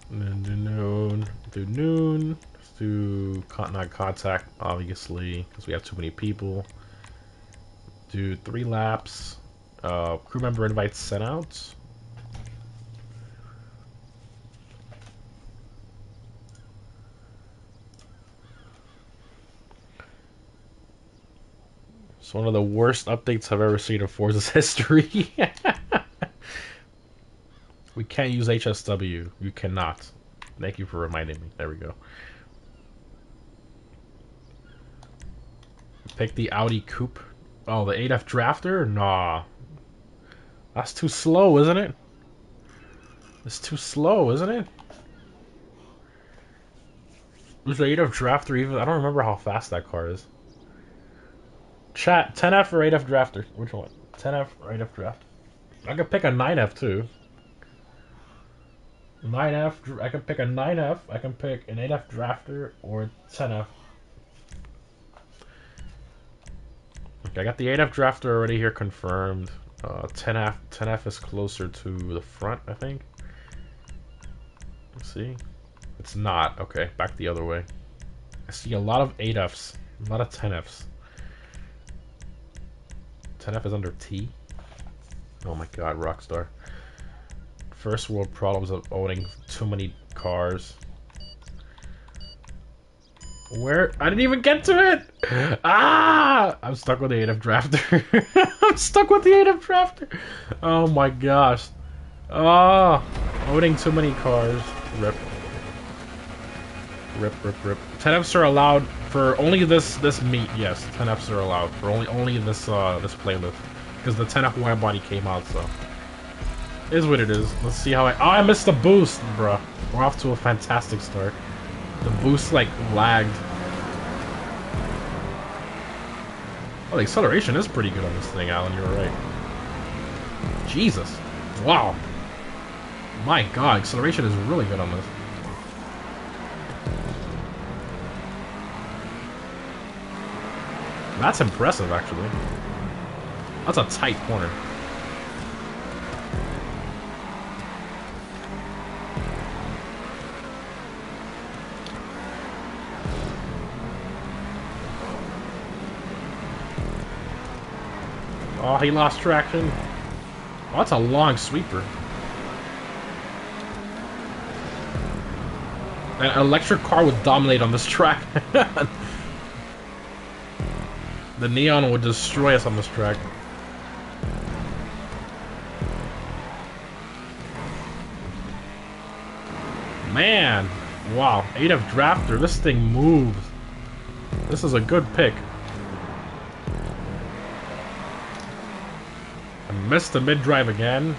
noon. Do noon. Do not contact, obviously, because we have too many people. Do three laps. Uh, crew member invites sent out. One of the worst updates I've ever seen in Forza's history. we can't use HSW. You cannot. Thank you for reminding me. There we go. Pick the Audi Coupe. Oh, the 8F Drafter? Nah. That's too slow, isn't it? It's too slow, isn't it? Was the 8F Drafter even... I don't remember how fast that car is. Chat, 10F or 8F drafter? Which one? 10F or 8F draft? I could pick a 9F too. 9F, I can pick a 9F, I can pick an 8F drafter or 10F. Okay, I got the 8F drafter already here confirmed. Uh, 10F, 10F is closer to the front, I think. Let's see. It's not. Okay, back the other way. I see a lot of 8Fs, a lot of 10Fs. 10F is under T. Oh my god, Rockstar. First world problems of owning too many cars. Where? I didn't even get to it! Ah! I'm stuck with the 8F Drafter. I'm stuck with the 8F Drafter! Oh my gosh. Oh, owning too many cars. Rip. Rip, rip, rip. 10Fs are allowed for only this this meet, yes, 10Fs are allowed. For only only this uh this playlist. Because the 10F wide body came out, so. It is what it is. Let's see how I Oh I missed the boost, bruh. We're off to a fantastic start. The boost like lagged. Oh the acceleration is pretty good on this thing, Alan, you were right. Jesus. Wow. My god, acceleration is really good on this. That's impressive, actually. That's a tight corner. Oh, he lost traction. Oh, that's a long sweeper. An electric car would dominate on this track. The neon would destroy us on this track. Man! Wow, 8F Drafter, this thing moves. This is a good pick. I missed the mid-drive again.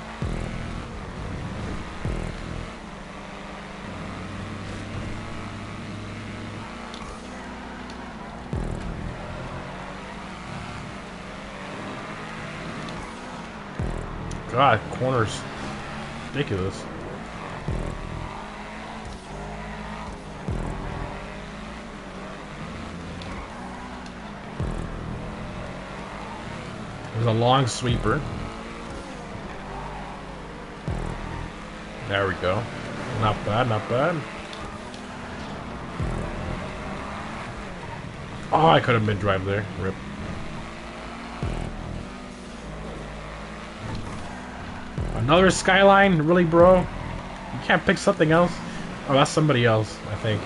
God, corners. Ridiculous. There's a long sweeper. There we go. Not bad, not bad. Oh, I could have mid drive there. Rip. Another skyline? Really, bro? You can't pick something else? Oh, that's somebody else, I think.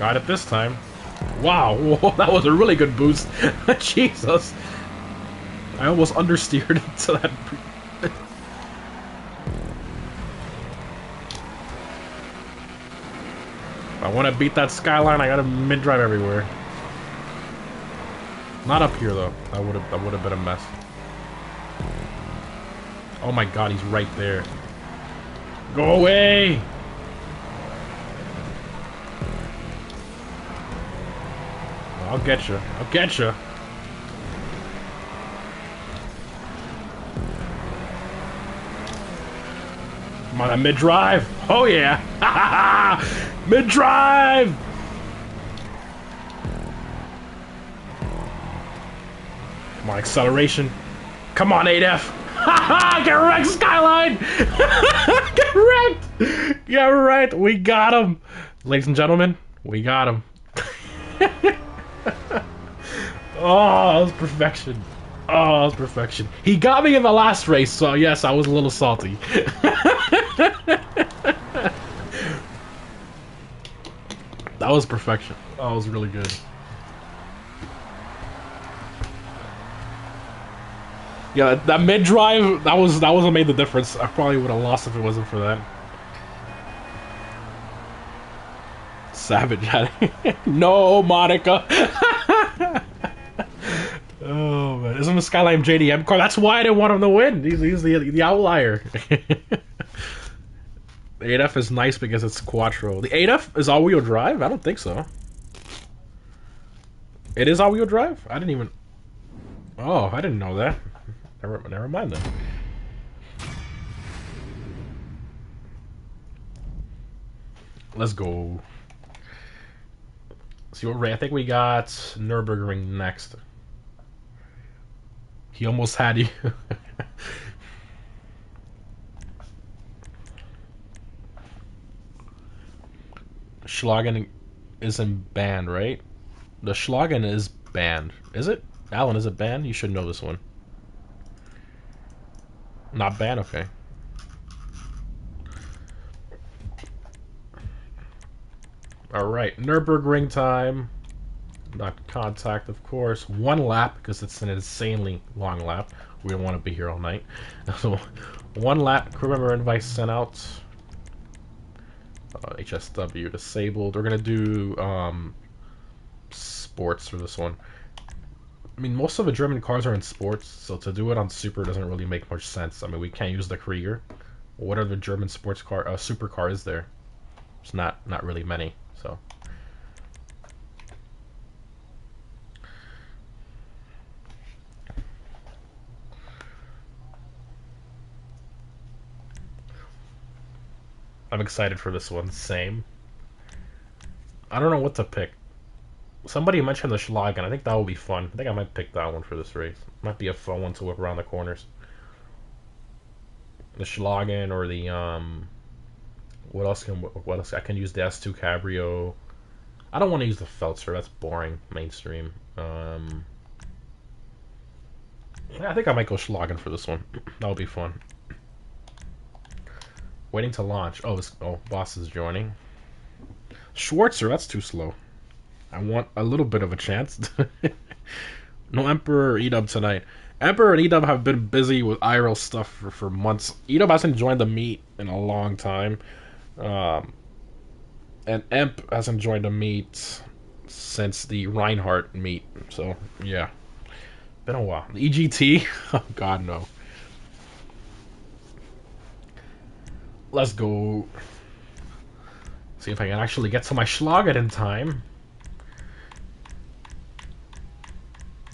Got it this time. Wow, whoa, that was a really good boost. Jesus. I almost understeered into that. To beat that skyline. I got to mid drive everywhere. Not up here though. That would have that would have been a mess. Oh my god, he's right there. Go away! I'll get you. I'll get you. Come on, a mid drive. Oh yeah. mid drive. Come on, acceleration. Come on, 8F. Get wrecked, Skyline! Get wrecked! Get wrecked! We got him! Ladies and gentlemen, we got him. oh, that was perfection. Oh, that was perfection. He got me in the last race, so yes, I was a little salty. that was perfection. That was really good. Yeah, that, mid drive, that was that was what made the difference. I probably would have lost if it wasn't for that. Savage no, Monica. oh man, isn't the Skyline JDM car? That's why I didn't want him to win. He's, he's the the outlier. the 8F is nice because it's quattro. The 8F is all-wheel drive? I don't think so. It is all-wheel drive? I didn't even... Oh, I didn't know that. Never, never mind then. Let's go. See what Ray. I think we got Nürburgring next. He almost had you. Schlagen isn't banned, right? The Schlagen is banned. Is it? Alan, is it banned? You should know this one. Not bad, okay. Alright, Nürburgring time. Not contact, of course. One lap, because it's an insanely long lap. We don't want to be here all night. So, one lap, crew member invite sent out. Uh, HSW disabled. We're to do um, sports for this one. I mean, most of the German cars are in sports, so to do it on Super doesn't really make much sense. I mean, we can't use the Krieger. What other German sports car, uh, super car is there? It's not not really many. So. I'm excited for this one. Same. I don't know what to pick. Somebody mentioned the Schlagen. I think that will be fun. I think I might pick that one for this race. Might be a fun one to whip around the corners. The Schlagen or the um. What else can what else I can use the S2 Cabrio. I don't want to use the Feltzer. That's boring mainstream. Um. I think I might go Schlagen for this one. That'll be fun. Waiting to launch. Oh, oh, boss is joining. Schwartzer, that's too slow. I want a little bit of a chance. no Emperor or Edub tonight. Emperor and Edub have been busy with IRL stuff for, for months. Edub hasn't joined the meet in a long time. Um, and Emp hasn't joined the meet since the Rhinehart meet. So, yeah. Been a while. The EGT? Oh, God, no. Let's go. See if I can actually get to my Schlagen in time.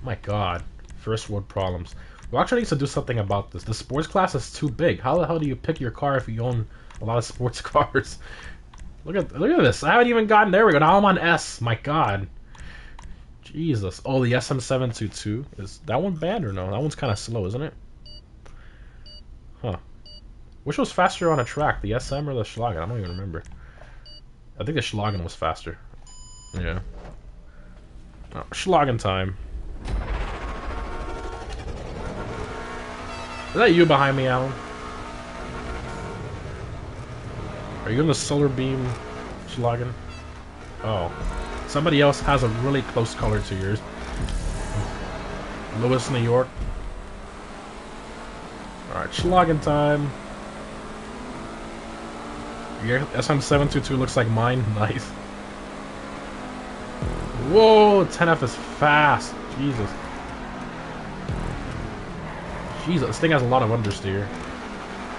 My god. First world problems. We actually need to do something about this. The sports class is too big. How the hell do you pick your car if you own a lot of sports cars? look at look at this. I haven't even gotten there we go. Now I'm on S. My god. Jesus. Oh, the SM722. Is that one bad or no? That one's kind of slow, isn't it? Huh. Which was faster on a track, the SM or the Schlagen? I don't even remember. I think the Schlagen was faster. Yeah. Oh, Schlagen time. Is that you behind me, Alan? Are you in the solar beam, Schlagen? Oh. Somebody else has a really close color to yours. Lewis, New York. Alright, Schlagen time. Your SM722 looks like mine. Nice. Whoa, 10F is fast. Jesus. Jesus, this thing has a lot of understeer.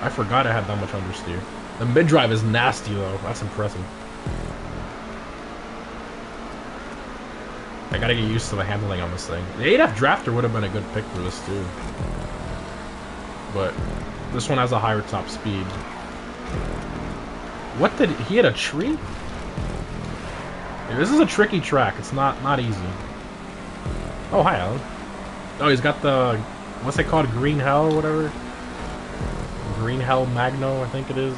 I forgot I had that much understeer. The mid-drive is nasty, though. That's impressive. I gotta get used to the handling on this thing. The 8F Drafter would have been a good pick for this, too. But this one has a higher top speed. What did... He hit a tree? This is a tricky track. It's not not easy. Oh, hi, Alan. Oh, he's got the... What's it called? Green Hell or whatever? Green Hell Magno, I think it is.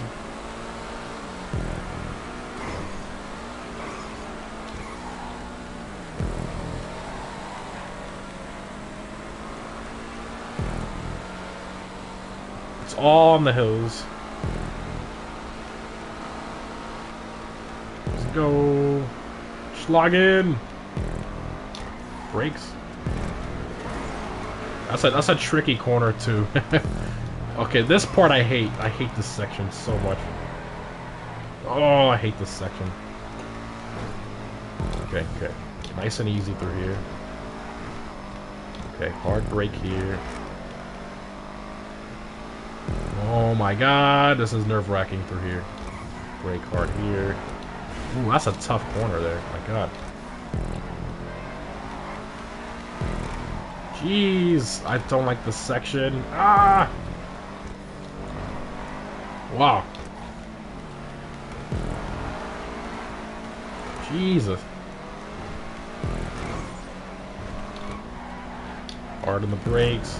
It's all on the hills. Go. Schlagen! Brakes. That's a that's a tricky corner too. okay, this part I hate. I hate this section so much. Oh, I hate this section. Okay, okay. Nice and easy through here. Okay, hard brake here. Oh my god, this is nerve-wracking through here. Brake hard here. Ooh, that's a tough corner there. My god. Jeez, I don't like this section. Ah! Wow. Jesus. Hard on the brakes.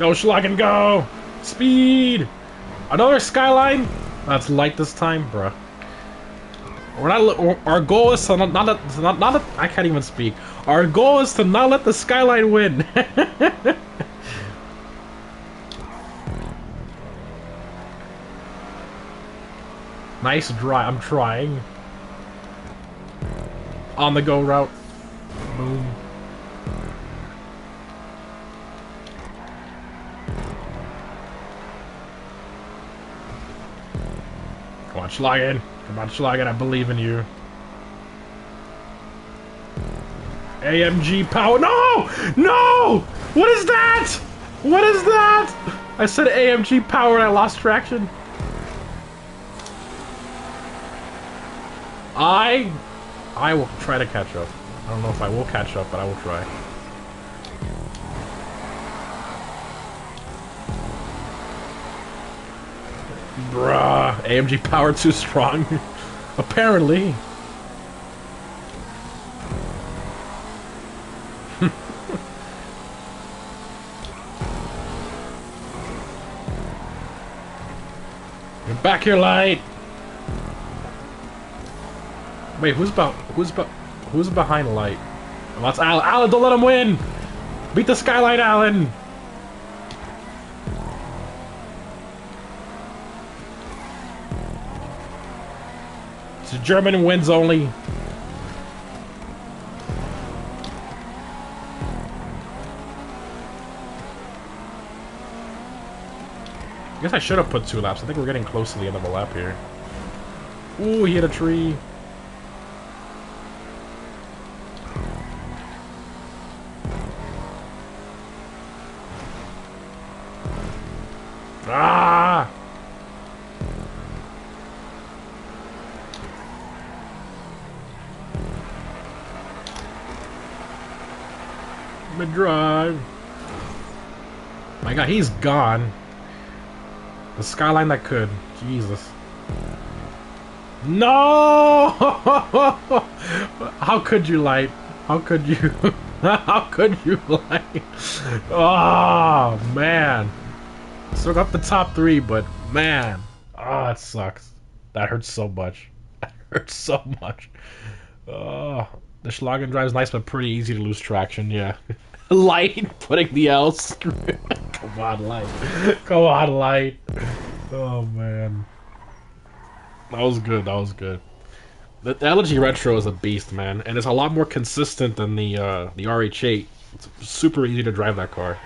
Go, Schlagen, go! Speed! Another skyline? That's light this time, bruh. We're not. Our goal is to not, not. Not, not I can't even speak. Our goal is to not let the skyline win. nice dry. I'm trying. On the go route. Boom. On, Schlagen. Come on, Schlagen, I believe in you. AMG power. No! No! What is that? What is that? I said AMG power and I lost traction. I... I will try to catch up. I don't know if I will catch up, but I will try. Bruh, AMG power too strong. Apparently. You're back here, light. Wait, who's about? Who's about? Who's behind light? Oh, that's Alan. Alan, don't let him win. Beat the skylight, Alan. It's German wins only. I guess I should have put two laps. I think we're getting close to the end of a lap here. Ooh, he hit a tree. drive. My god, he's gone. The skyline that could. Jesus. No! How could you, Light? How could you? How could you, Light? Oh, man. Still got the top three, but man. Oh, it sucks. That hurts so much. That hurts so much. Oh, the Schlagen drive is nice, but pretty easy to lose traction, yeah. Light putting the L Come on, light. Come on, light. Oh man. That was good, that was good. The, the Elegy Retro is a beast, man, and it's a lot more consistent than the uh, the RH8. It's super easy to drive that car,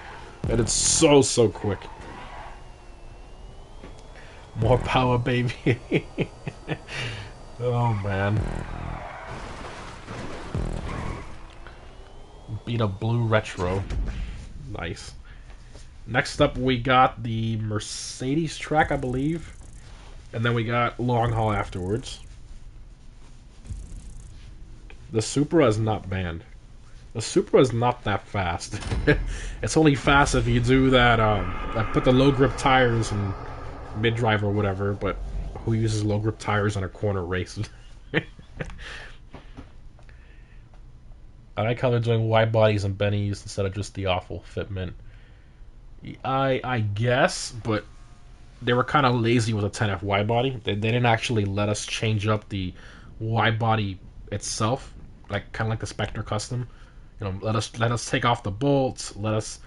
and it's so so quick. More power, baby. oh, man. Beat a blue retro. Nice. Next up, we got the Mercedes track, I believe. And then we got long haul afterwards. The Supra is not banned. The Supra is not that fast. it's only fast if you do that, um, I put the low grip tires and mid drive or whatever, but who uses low grip tires on a corner race? I like how they're doing wide bodies and Benny's instead of just the awful fitment. I I guess, but they were kind of lazy with a 10F wide body. They, they didn't actually let us change up the wide body itself, like kind of like the Spectre Custom. You know, let us let us take off the bolts, let us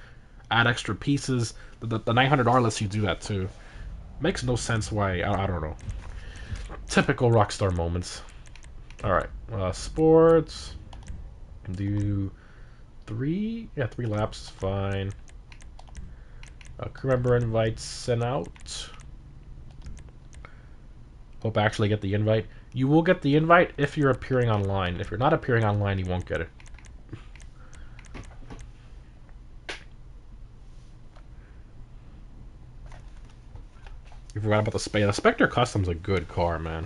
add extra pieces. The, the, the 900R lets you do that too. Makes no sense why. I, I don't know. Typical Rockstar moments. All right, uh, sports. Do three? Yeah, three laps is fine. Uh, crew member invites sent out. Hope I actually get the invite. You will get the invite if you're appearing online. If you're not appearing online, you won't get it. You forgot about the Spectre. The Spectre Custom's a good car, man.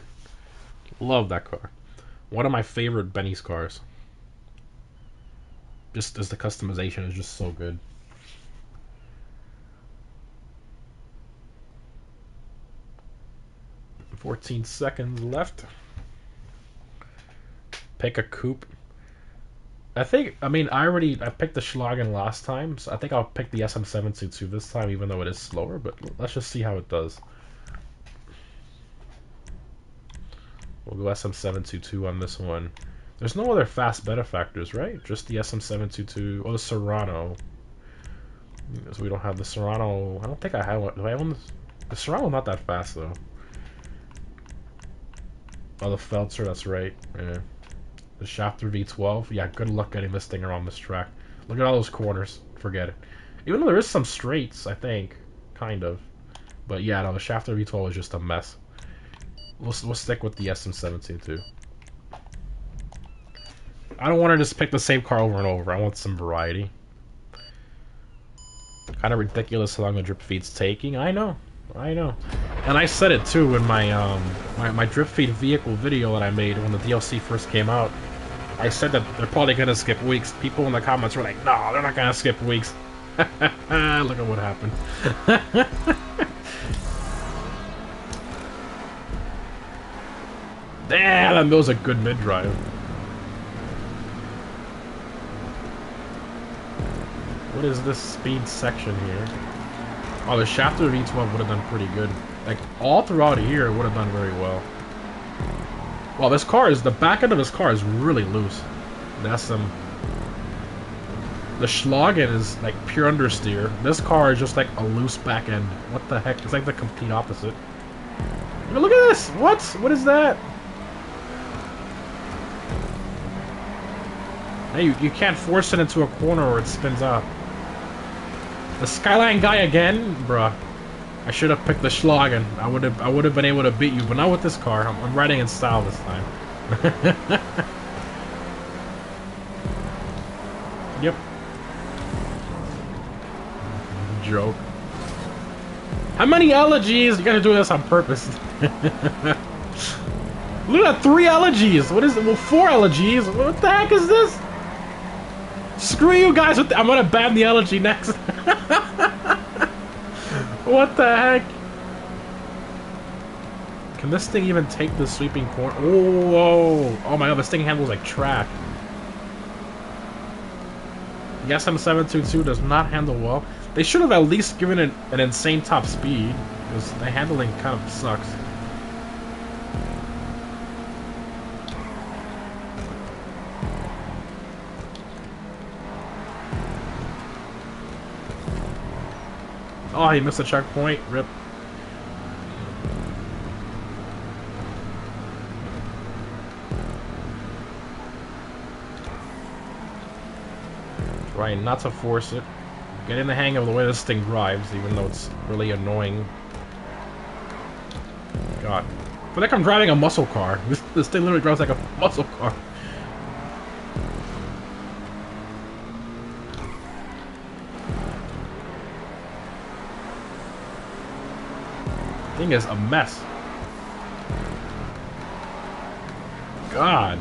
Love that car. One of my favorite Benny's cars. Just as the customization is just so good. 14 seconds left. Pick a coupe. I think, I mean, I already, I picked the Schlagen last time, so I think I'll pick the SM722 this time, even though it is slower, but let's just see how it does. We'll go SM722 on this one. There's no other fast benefactors, right? Just the SM722, or the Serrano. So we don't have the Serrano, I don't think I have one. Do I own this? The Serrano not that fast, though. Oh, the Feltzer, that's right. Yeah. The Schafter V12. Yeah, good luck getting this thing around this track. Look at all those corners. Forget it. Even though there is some straights, I think. Kind of. But yeah, no, the Schafter V12 is just a mess. We'll, we'll stick with the SM17 too. I don't want to just pick the same car over and over. I want some variety. Kind of ridiculous how long the drip feed's taking. I know. I know. And I said it too in my um my, my drip feed vehicle video that I made when the DLC first came out. I said that they're probably gonna skip weeks. People in the comments were like, "No, they're not gonna skip weeks." Look at what happened. Damn, that was a good mid drive. What is this speed section here? Oh, the Schafter V12 would have done pretty good. Like, all throughout here, it would have done very well. Well, this car is, the back end of this car is really loose. That's some... The Schlagen is, like, pure understeer. This car is just, like, a loose back end. What the heck? It's like the complete opposite. Look at this! What? What is that? Hey, you, you can't force it into a corner or it spins out. The Skyline guy again? Bruh. I should have picked the Schlagen. I would have I would have been able to beat you, but not with this car. I'm, I'm riding in style this time. yep. Joke. How many elegies? You gotta do this on purpose. Look at three elegies. What is it? Well, four elegies. What the heck is this? Screw you guys. With the, I'm gonna ban the elegy next. what the heck? Can this thing even take the sweeping corner? Oh, oh my god, this thing handles like track. The SM722 does not handle well. They should have at least given it an insane top speed, because the handling kind of sucks. Oh, he missed a checkpoint. Rip. Trying not to force it. Getting the hang of the way this thing drives, even though it's really annoying. god. Feel like I'm driving a muscle car. This, this thing literally drives like a muscle car. Thing is a mess. God.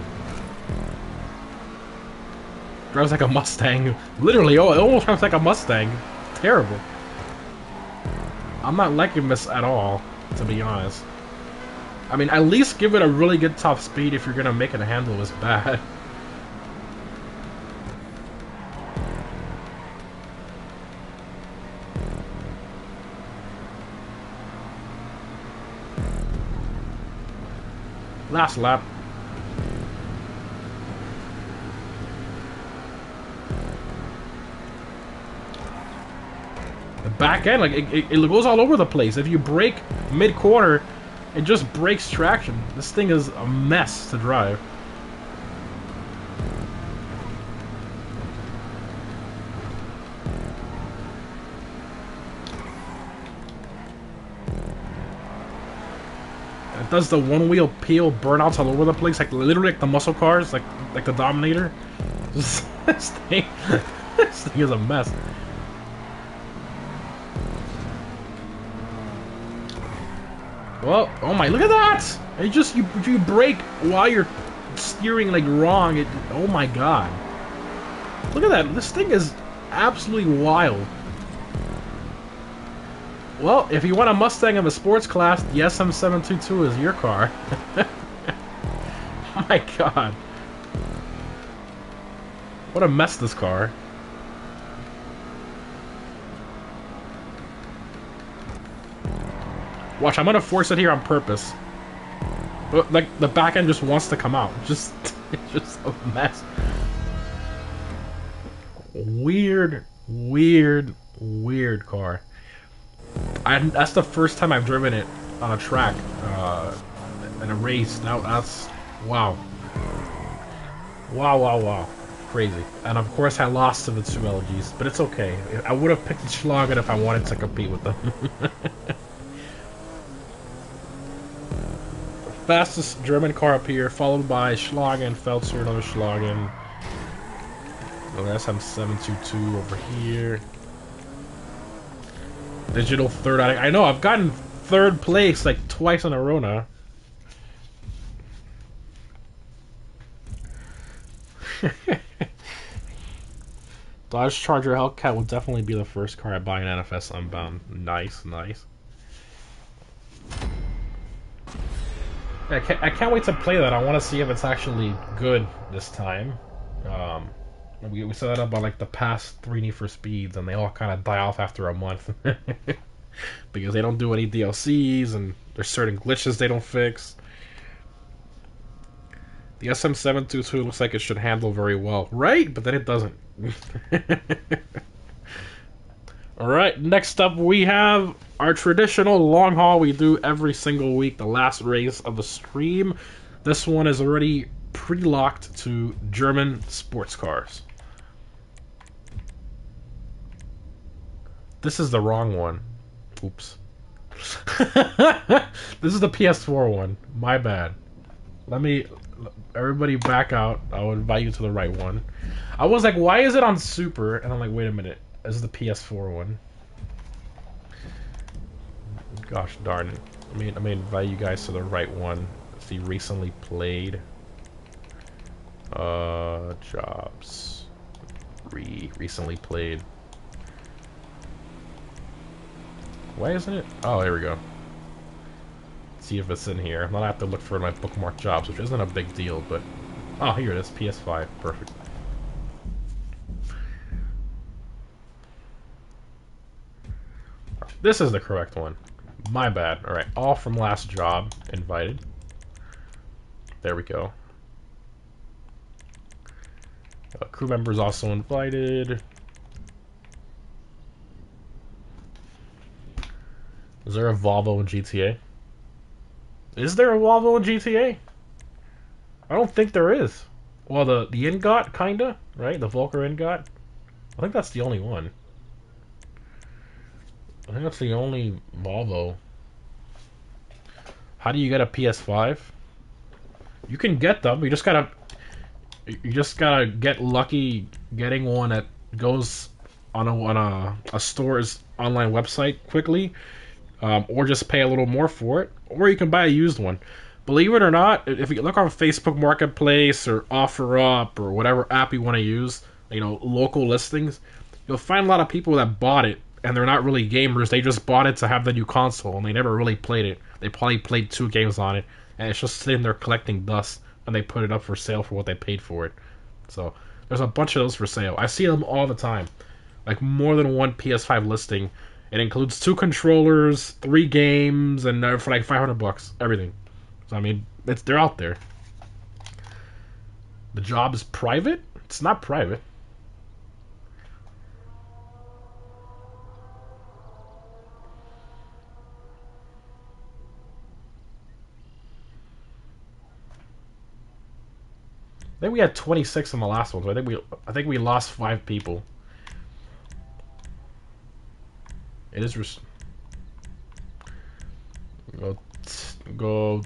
Drives like a Mustang. Literally, oh, it almost drives like a Mustang. Terrible. I'm not liking this at all, to be honest. I mean, at least give it a really good top speed if you're gonna make it handle this bad. Last lap. The back end, like, it, it, it goes all over the place. If you brake mid-corner, it just breaks traction. This thing is a mess to drive. Does the one wheel peel burnouts all over the place, like literally like the muscle cars, like like the Dominator. this thing, this thing is a mess. Well, oh my, look at that! It just, you, you brake while you're steering like wrong. It, oh my god. Look at that, this thing is absolutely wild. Well, if you want a Mustang of a sports class, the SM722 is your car. my god. What a mess this car. Watch, I'm gonna force it here on purpose. Like, the back end just wants to come out. Just, it's just a mess. Weird, weird, weird car. I, that's the first time I've driven it on a track, uh, in a race. Now that's, wow. Wow, wow, wow. Crazy. And of course I lost to the two Elegies, but it's okay. I would have picked Schlagen if I wanted to compete with them. fastest German car up here, followed by Schlagen, Feltzer, another Schlagen. Oh, SM722 over here. Digital third. I, I know, I've gotten third place like twice in a row now. Dodge Charger Hellcat will definitely be the first car I buy in NFS Unbound. Nice, nice. I can't, I can't wait to play that. I want to see if it's actually good this time. Um, we, we set that up on like the past three Need for Speeds, and they all kind of die off after a month because they don't do any DLCs, and there's certain glitches they don't fix. The SM722 looks like it should handle very well, right? But then it doesn't. Alright, next up we have our traditional long haul we do every single week, the last race of the stream. This one is already pre-locked to German sports cars. This is the wrong one. Oops. this is the PS4 one. My bad. Let me everybody back out. I'll invite you to the right one. I was like, why is it on Super? And I'm like, wait a minute. This is the PS4 one. Gosh darn it. I mean, I mean, invite you guys to the right one. See, recently played. Uh, jobs. Re recently played. Why isn't it? Oh, here we go. see if it's in here. I'm not have to look for my bookmark jobs, which isn't a big deal, but oh, here it is. PS5. Perfect. This is the correct one. My bad. Alright, all from last job invited. There we go. Uh, crew members also invited. Is there a Volvo in GTA? Is there a Volvo in GTA? I don't think there is. Well, the the Ingot, kinda, right? The Vulcar Ingot. I think that's the only one. I think that's the only Volvo. How do you get a PS5? You can get them. You just gotta. You just gotta get lucky getting one that goes on a on a, a store's online website quickly, um, or just pay a little more for it, or you can buy a used one. Believe it or not, if you look on Facebook Marketplace or OfferUp or whatever app you want to use, you know, local listings, you'll find a lot of people that bought it and they're not really gamers. They just bought it to have the new console and they never really played it. They probably played two games on it and it's just sitting there collecting dust and they put it up for sale for what they paid for it. So there's a bunch of those for sale. I see them all the time. Like more than one PS5 listing. It includes two controllers, three games, and uh, for like 500 bucks, everything. So I mean, it's they're out there. The job is private. It's not private. I think we had 26 in the last one, so I think we I think we lost five people. It is res- go go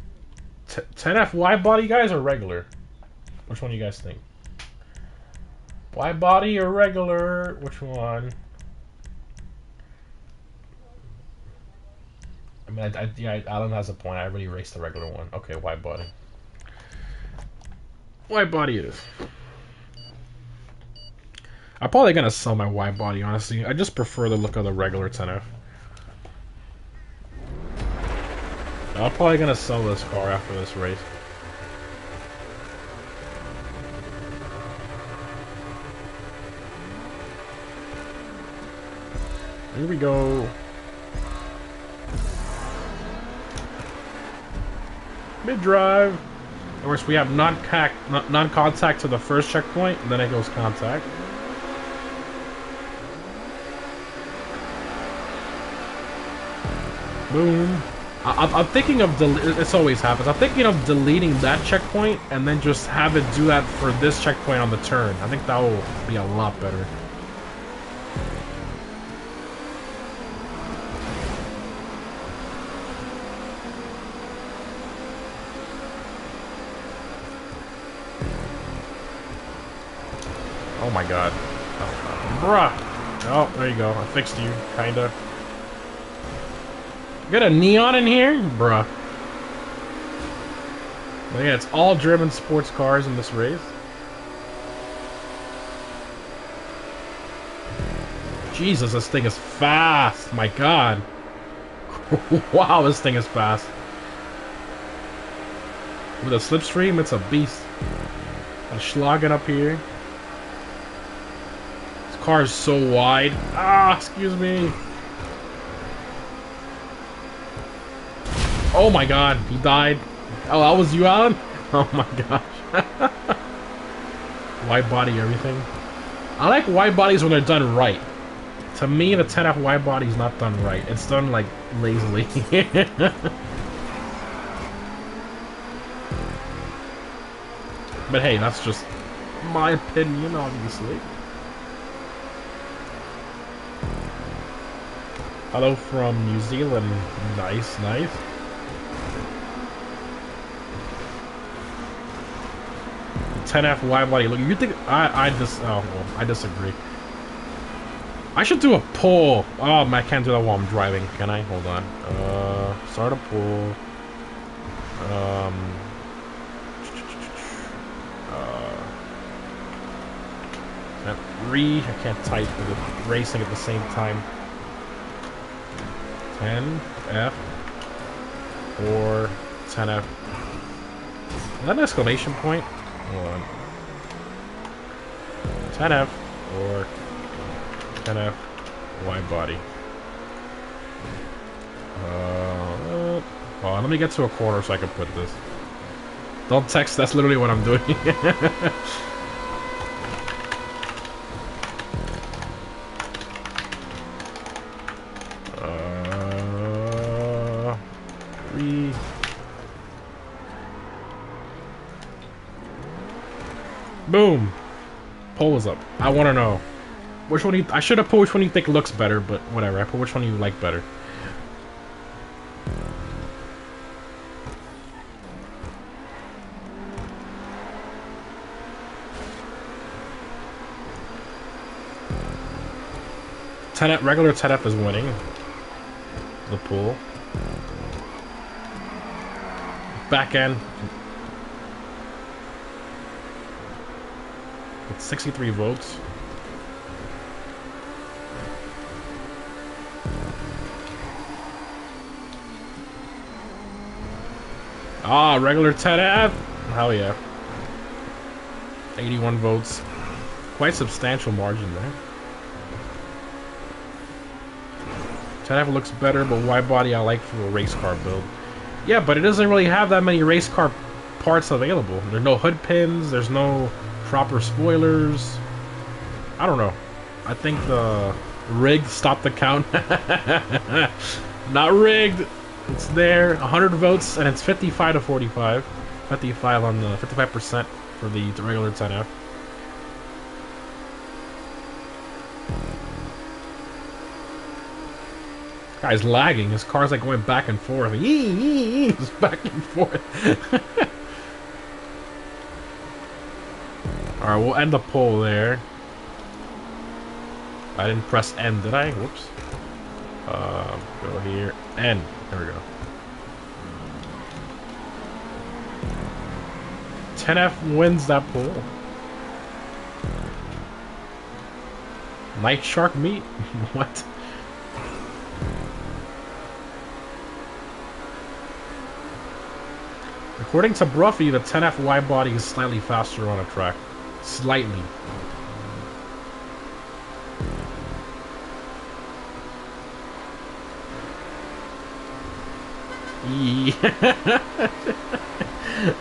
10F wide body guys or regular? Which one do you guys think? Wide body or regular? Which one? I mean, I, I, yeah, Alan has a point. I already raced the regular one. Okay, wide body. Wide body it is. I'm probably gonna sell my wide body, honestly. I just prefer the look of the regular 10F. I'm probably gonna sell this car after this race. Here we go. Mid drive. Of course, we have non-contact non to the first checkpoint, and then it goes contact. Boom. I, am thinking of this always happens. I'm thinking of deleting that checkpoint and then just have it do that for this checkpoint on the turn. I think that will be a lot better. Oh my god. Oh, bruh. Oh, there you go. I fixed you, kinda. Got a neon in here? Bruh. But yeah, it's all German sports cars in this race. Jesus, this thing is fast. My god. wow, this thing is fast. With a slipstream, it's a beast. I'm slogging up here. This car is so wide. Ah, excuse me. Oh my god, he died. Oh, that was you, Alan? Oh my gosh. wide body everything. I like wide bodies when they're done right. To me, the 10F wide body is not done right. It's done, like, lazily. but hey, that's just my opinion, obviously. Hello from New Zealand. Nice, nice. 10F wide body look. You think I I just oh well, I disagree. I should do a pull. Oh, man, I can't do that while I'm driving. Can I? Hold on. Uh, start a pull. Um. Uh. Re. I can't type with racing at the same time. 10 F or 10 F. Is that an exclamation point? Hold on. 10F or 10F wide body. Uh, oh, let me get to a corner so I can put this. Don't text, that's literally what I'm doing. I want to know. Which one you... I should have put which one you think looks better, but whatever. I put which one you like better. Tenet regular Tenet up is winning the pool. Back end, 63 votes. Ah, regular 10F. Hell yeah. 81 votes. Quite substantial margin there. 10F looks better, but wide body I like for a race car build. Yeah, but it doesn't really have that many race car parts available. There's no hood pins, there's no proper spoilers. I don't know. I think the rig stopped the count. Not rigged. It's there. 100 votes, and it's 55 to 45. 55 on the 55% for the regular 10F. Guy's lagging. His car's like going back and forth. Just back and forth. Alright, we'll end the poll there. I didn't press end, did I? Whoops. Uh, go here. End. There we go. 10F wins that poll. Nightshark meet? what? According to Broughy, the 10F wide body is slightly faster on a track. Slightly.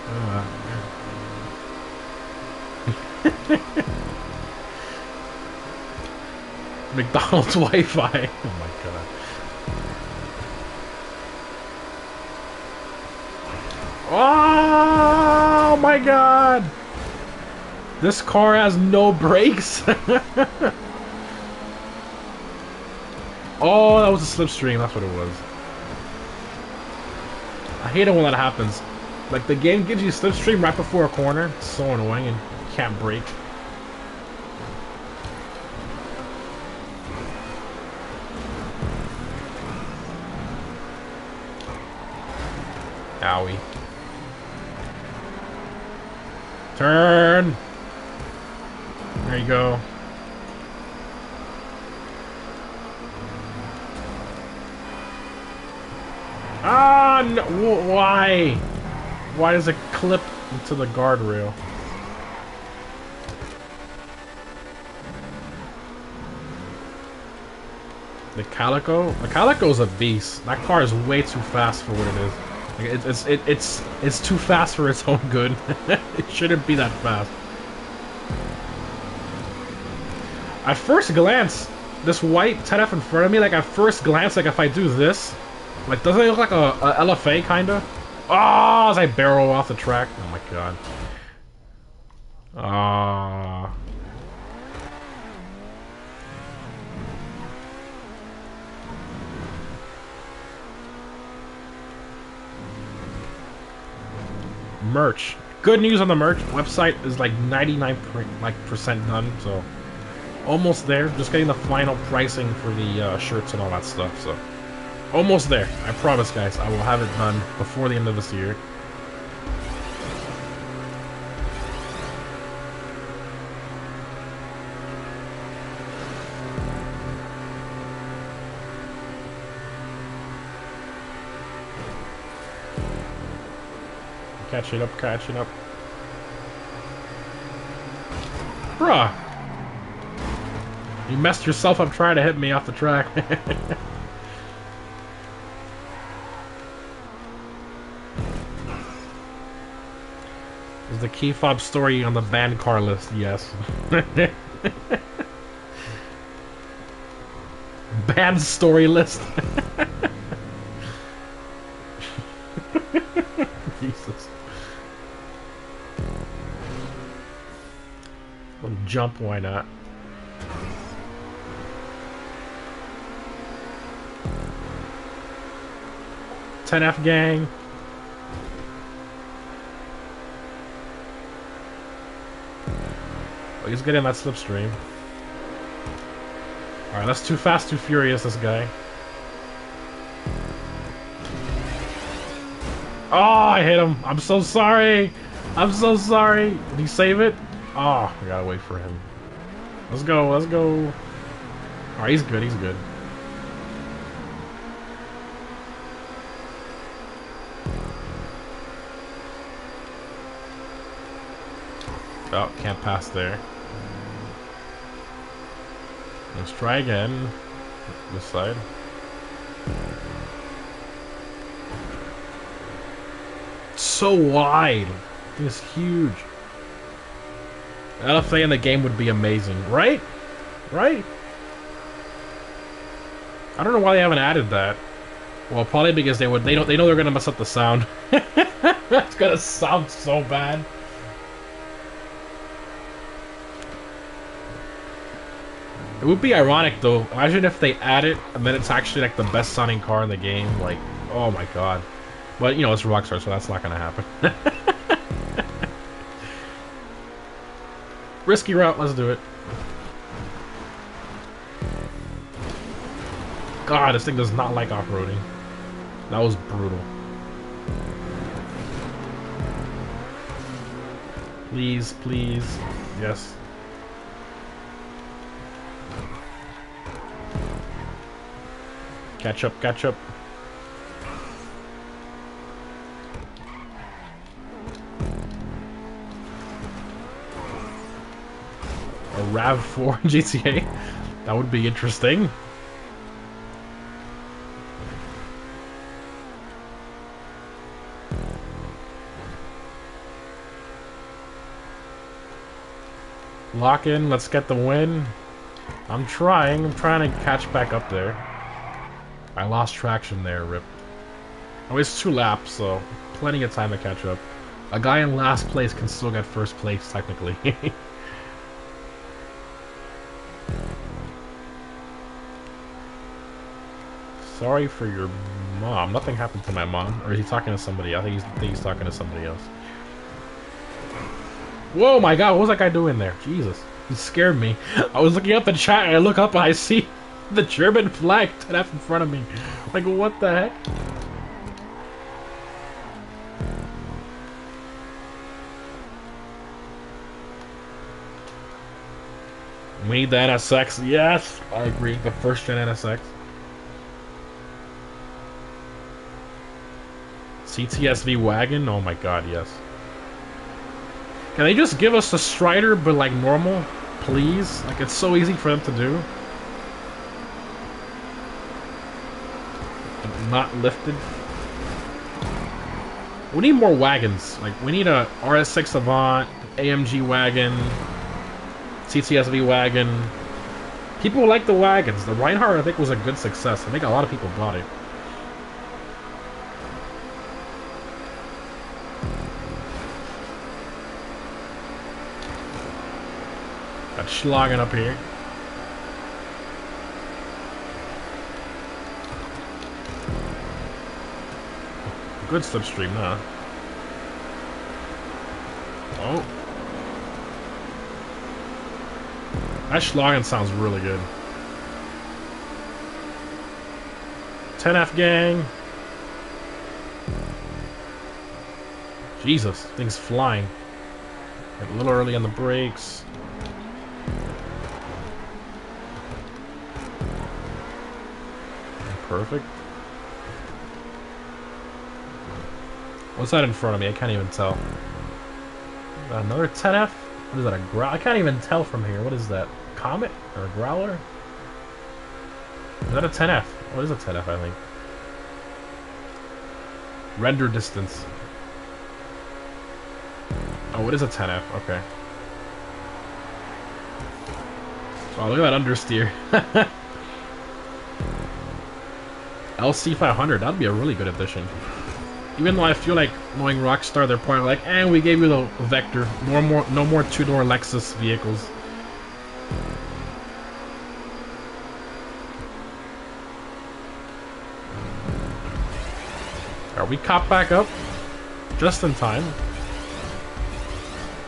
uh. McDonald's Wi-Fi. Oh my god. Oh my god! This car has no brakes. oh, that was a slipstream. That's what it was. I hate it when that happens. Like, the game gives you slipstream right before a corner. It's so annoying and you can't brake. Owie. Turn! There you go. Ah, no, why? Why does it clip into the guardrail? The Calico? The Calico's a beast. That car is way too fast for what it is. Like, it's it, it's it's too fast for its own good. it shouldn't be that fast. At first glance, this white 10F in front of me, like at first glance, like if I do this, like doesn't it look like a, a LFA kinda? Oh, as I barrel off the track. Oh my god. Ah. Uh... merch. Good news on the merch. Website is like 99 like percent done, so almost there. Just getting the final pricing for the uh, shirts and all that stuff. So almost there. I promise, guys. I will have it done before the end of this year. Catching up, catching up. Bruh! You messed yourself up trying to hit me off the track. Is the key fob story on the banned car list? Yes. banned story list. Jesus. jump, why not? Ten F gang. Oh, he's getting that slipstream. Alright, that's too fast, too furious, this guy. Oh, I hit him. I'm so sorry. I'm so sorry. Did he save it? Oh, we gotta wait for him. Let's go, let's go. Alright, he's good, he's good. Oh, can't pass there. Let's try again. This side. so wide. It's huge. LFA in the game would be amazing, right? Right? I don't know why they haven't added that. Well, probably because they would. They don't. They know they're gonna mess up the sound. it's gonna sound so bad. It would be ironic though. Imagine if they add it and then it's actually like the best sounding car in the game. Like, oh my god. But, you know, it's Rockstar, so that's not to happen. Risky route, let's do it. God, this thing does not like off-roading. That was brutal. Please, please. Yes. Catch up, catch up. A RAV4 GTA. That would be interesting. Lock in, let's get the win. I'm trying, I'm trying to catch back up there. I lost traction there, rip. Oh, it's two laps, so plenty of time to catch up. A guy in last place can still get first place, technically. Sorry for your mom. Nothing happened to my mom. Or is he talking to somebody? I think he's, I think he's talking to somebody else. Whoa, my god, what was that guy doing there? Jesus. He scared me. I was looking up the chat and I look up and I see the German flag up in front of me. Like, what the heck? We need the NSX. Yes, I agree. The first gen NSX. CTSV wagon? Oh my god, yes. Can they just give us the Strider, but like normal? Please? Like, it's so easy for them to do. Not lifted. We need more wagons. Like, we need a RS6 Avant, AMG wagon, CTSV wagon. People like the wagons. The Rhinehart, I think, was a good success. I think a lot of people bought it. Got Schlagen up here. Good slipstream now. Oh. That Schlagen sounds really good. 10F gang. Jesus, thing's flying. a little early on the brakes. perfect. What's that in front of me? I can't even tell. Another 10F? What is that, a growl? I can't even tell from here. What is that? Comet? Or a Growler? Is that a 10F? What is a 10F, I think? Render distance. Oh, it is a 10F. Okay. Oh, look at that understeer. LC500, that'd be a really good addition. Even though I feel like knowing Rockstar, they're probably like, and eh, we gave you the Vectre. No more, no more two-door Lexus vehicles. Are we caught back up? Just in time.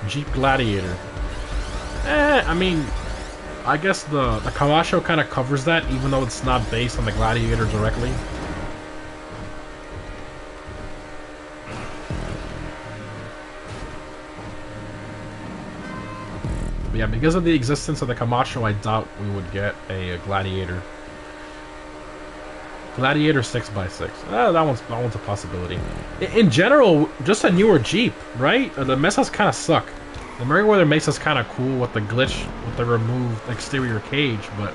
Jeep Gladiator. Eh, I mean, I guess the, the Kamacho kind of covers that, even though it's not based on the Gladiator directly. But yeah, because of the existence of the Kamacho, I doubt we would get a, a Gladiator. Gladiator 6x6. Uh, that one's that one's a possibility. In, in general, just a newer Jeep, right? Uh, the Mesas kind of suck. The Merryweather Mesa's kind of cool with the glitch with the removed exterior cage, but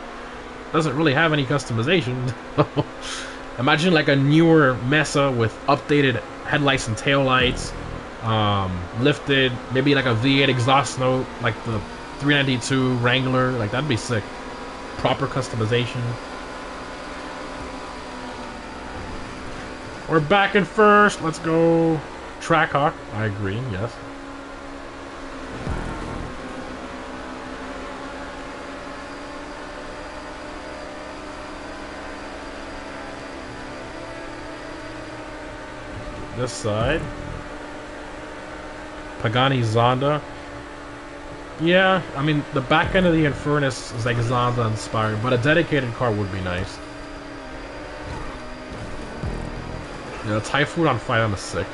doesn't really have any customization. Imagine like a newer Mesa with updated headlights and taillights, um, lifted, maybe like a V8 exhaust note, like the 392 Wrangler, like that'd be sick. Proper customization. We're back in first. Let's go. Trackhawk. I agree. Yes. This side. Pagani Zonda. Yeah, I mean, the back end of the Infernus is like Zonda inspired, but a dedicated car would be nice. Yeah, Typhoon on 5, I'm a sick.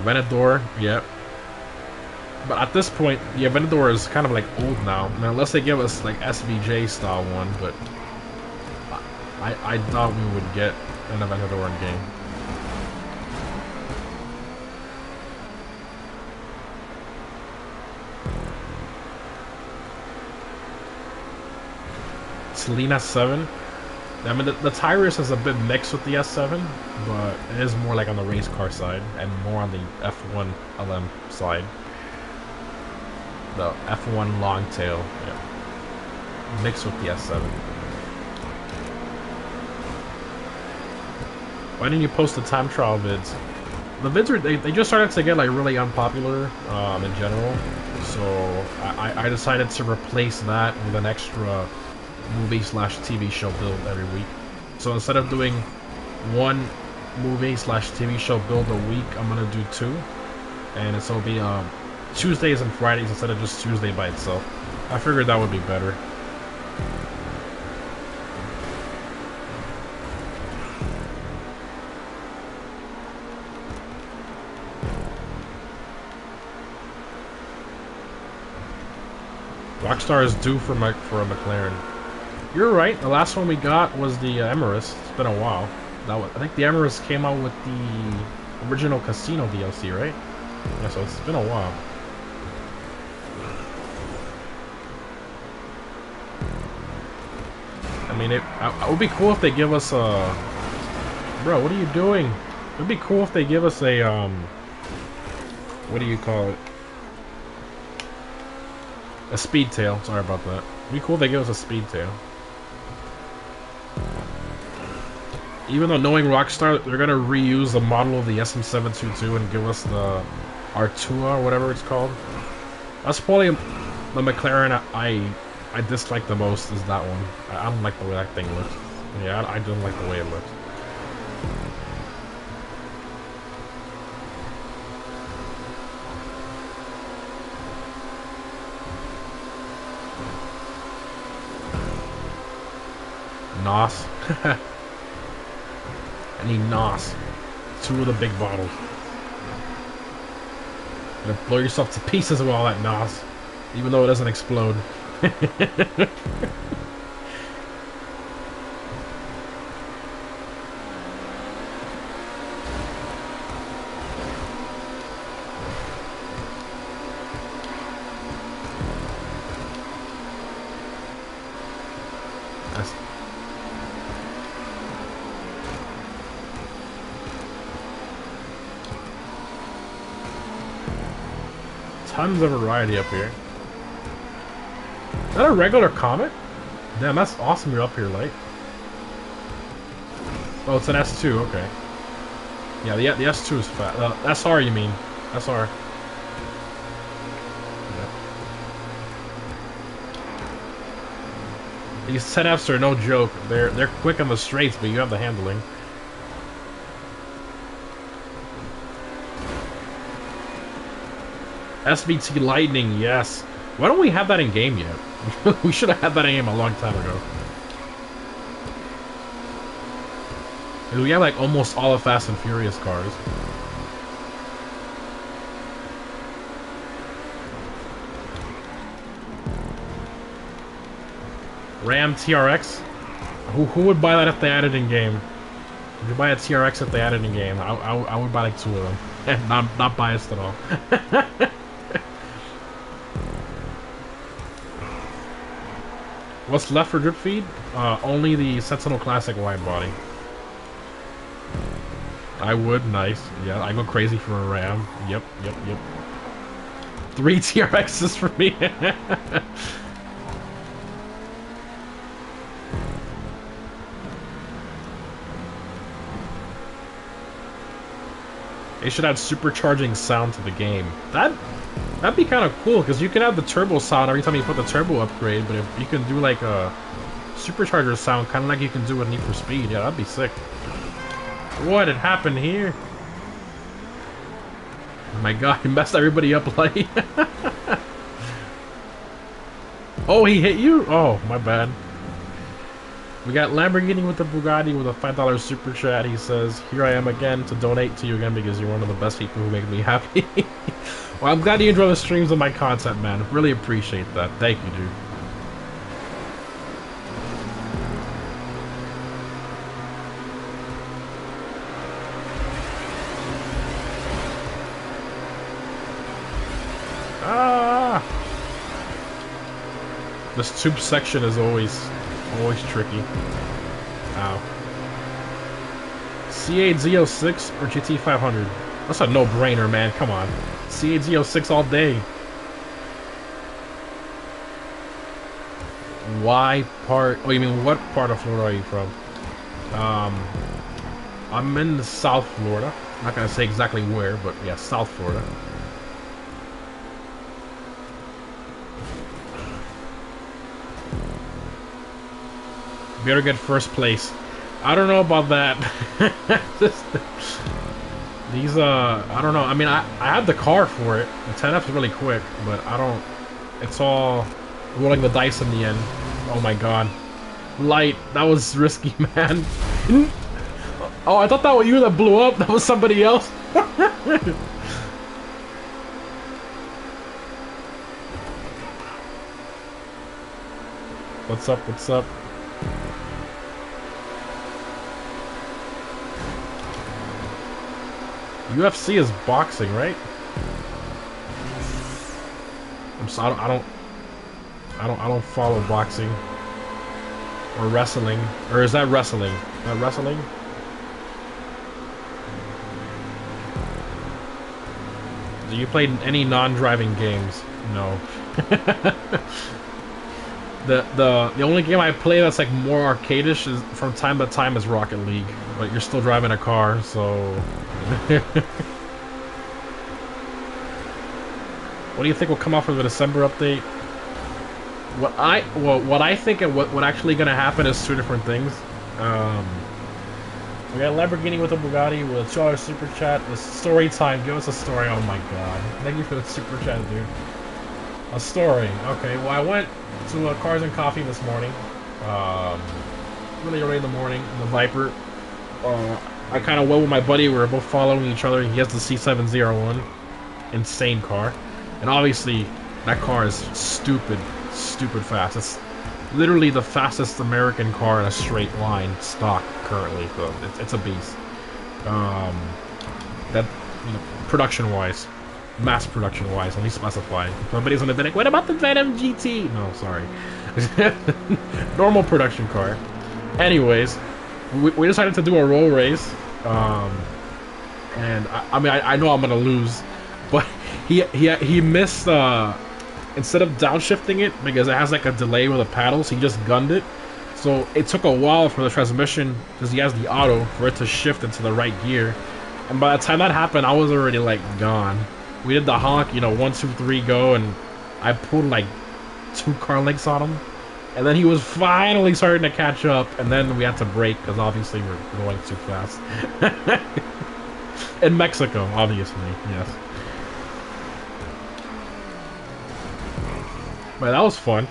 Venador, yep. But at this point, yeah, Venador is kind of like old now. I mean, unless they give us like SVJ style one, but I I thought we would get an Aventador in game. Saleen 7. I mean, the, the Tyrus is a bit mixed with the S7, but it is more like on the race car side and more on the F1 LM side. The F1 long tail, yeah. Mixed with the S7. Why didn't you post the time trial vids? The vids are, they, they just started to get like really unpopular um, in general, so I, I decided to replace that with an extra movie slash TV show build every week. So instead of doing one movie slash TV show build a week, I'm gonna do two, and it'll be um, Tuesdays and Fridays instead of just Tuesday by itself. I figured that would be better. Rockstar is due for my for a McLaren. You're right. The last one we got was the uh, Emerus. It's been a while. That was, I think the Emerus came out with the original Casino DLC, right? Yeah, so it's been a while. I mean, it, it would be cool if they give us a... Bro, what are you doing? It would be cool if they give us a, um... What do you call it? A Speedtail. Sorry about that. It'd be cool if they give us a Speedtail. Even though knowing Rockstar, they're gonna reuse the model of the SM722 and give us the Artua or whatever it's called. That's probably the McLaren I I dislike the most is that one. I, don't like the way that thing looks. Yeah, I, I don't like the way it looks. NOS. Need NOS. Two of the big bottles. Gonna blow yourself to pieces with all that NOS. Even though it doesn't explode. tons of variety up here. Is that a regular comet? Damn, that's awesome you're up here late. Oh, it's an S2, okay. Yeah, the, the S2 is fat. Uh, SR, you mean. SR. These 10Fs are no joke. They're, they're quick on the straights, but you have the handling. SVT Lightning, yes. Why don't we have that in game yet? we should have had that in game a long time ago. We have like almost all the Fast and Furious cars. Ram TRX? Who, who would buy that if they added in game? Would you buy a TRX if they added in game? I, I, I would buy like two of them. not, not biased at all. What's left for drip feed? Uh, only the Sentinel Classic wide body. I would, nice. Yeah, I go crazy for a Ram. Yep, yep, yep. Three TRXs for me. They should add supercharging sound to the game. That that'd be kind of cool because you can have the turbo sound every time you put the turbo upgrade, but if you can do like a supercharger sound, kind of like you can do with Need for Speed, yeah, that'd be sick. What had happened here? Oh my god, he messed everybody up like. oh, he hit you? Oh, my bad. We got Lamborghini with the Bugatti with a $5 super chat. He says, Here I am again to donate to you again because you're one of the best people who make me happy. well, I'm glad you enjoy the streams of my content, man. Really appreciate that. Thank you, dude. Ah! This tube section is always Always tricky. Ow. C8 Z06 or GT500? That's a no-brainer, man. Come on. C8 Z06 all day. Why part... Oh, you mean what part of Florida are you from? Um, I'm in South Florida. I'm not going to say exactly where, but yeah, South Florida. Better get first place. I don't know about that. these, uh, I don't know. I mean, I, I had the car for it. The 10F is really quick, but I don't... It's all rolling the dice in the end. Oh my god. Light. That was risky, man. oh, I thought that was you that blew up. That was somebody else. what's up? What's up? UFC is boxing, right? I'm so, I don't, I don't, I don't, I don't follow boxing or wrestling, or is that wrestling? Is that wrestling? Do you play any non-driving games? No. the the the only game I play that's like more arcadish is from time to time is Rocket League, but you're still driving a car, so what do you think will come off of the December update? What I well, what I think and what what actually going to happen is two different things. Um, we got Lamborghini with a Bugatti with a dollar super chat. The story time. Give us a story. Oh my god! Thank you for the super chat, dude. A story. Okay. Well, I went to uh, Cars and Coffee this morning. Um, really early in the morning the Viper. Uh, I kind of went with my buddy. We were both following each other. He has the C701. Insane car. And obviously, that car is stupid, stupid fast. It's literally the fastest American car in a straight line stock currently. So it's, it's a beast. Um, that, you know, production-wise, mass production-wise, let me specify. Somebody's gonna be like, what about the Venom GT? No, sorry. Normal production car. Anyways, we, we decided to do a roll race um, and I, I mean, I, I, know I'm gonna lose, but he he he missed. Uh, instead of downshifting it because it has like a delay with the paddles, he just gunned it. So it took a while for the transmission, because he has the auto, for it to shift into the right gear. And by the time that happened, I was already like gone. We did the honk, you know, one, two, three, go, and I pulled like two car lengths on him. And then he was finally starting to catch up, and then we had to brake because obviously we're going too fast. In Mexico, obviously, yes. But that was fun.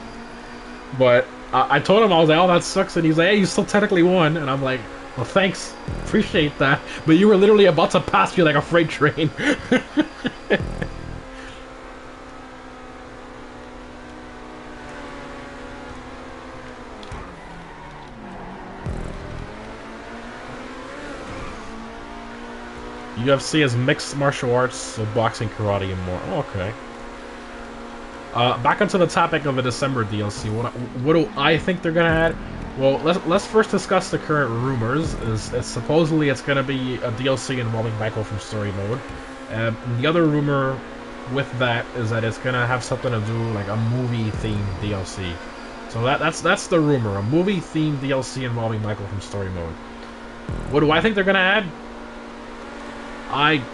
But I, I told him I was like, "Oh, that sucks," and he's like, "Hey, you still technically won," and I'm like, "Well, thanks, appreciate that." But you were literally about to pass me like a freight train. UFC is mixed martial arts, so boxing, karate, and more. Oh, okay. Uh, back onto the topic of a December DLC. What, what do I think they're gonna add? Well, let's let's first discuss the current rumors. Is, is supposedly it's gonna be a DLC involving Michael from story mode. The other rumor with that is that it's gonna have something to do like a movie themed DLC. So that that's that's the rumor, a movie themed DLC involving Michael from story mode. What do I think they're gonna add? I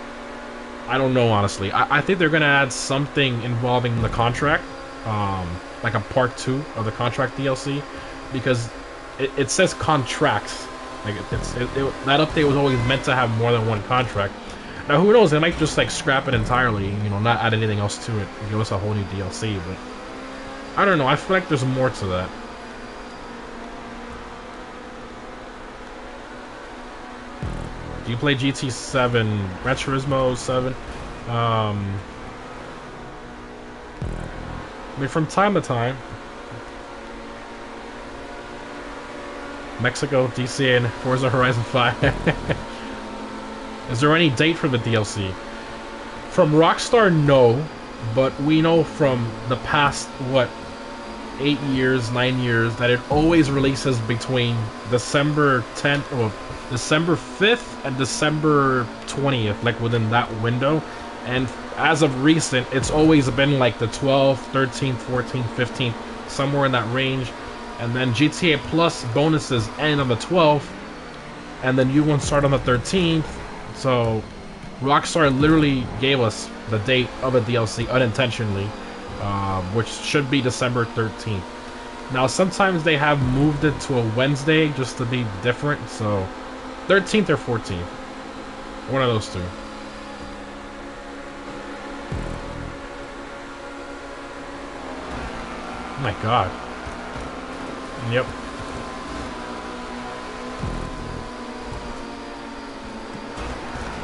I don't know honestly. I, I think they're gonna add something involving the contract, um, like a part two of the contract DLC, because it, it says contracts. Like it, it's it, that update was always meant to have more than one contract. Now who knows? They might just like scrap it entirely. You know, not add anything else to it. Give us a whole new DLC. But I don't know. I feel like there's more to that. You play GT7, Gran Turismo 7? Um, I mean, from time to time. Mexico, DC, and Forza Horizon 5. Is there any date for the DLC? From Rockstar, no. But we know from the past, what, eight years, nine years, that it always releases between December 10th, or December 5th and December 20th, like within that window. And as of recent, it's always been like the 12th, 13th, 14th, 15th, somewhere in that range. And then GTA Plus bonuses end on the 12th, and then new ones start on the 13th. So Rockstar literally gave us the date of a DLC unintentionally, um, which should be December 13th. Now, sometimes they have moved it to a Wednesday just to be different, so 13th or 14th. One of those two. Oh my god. Yep.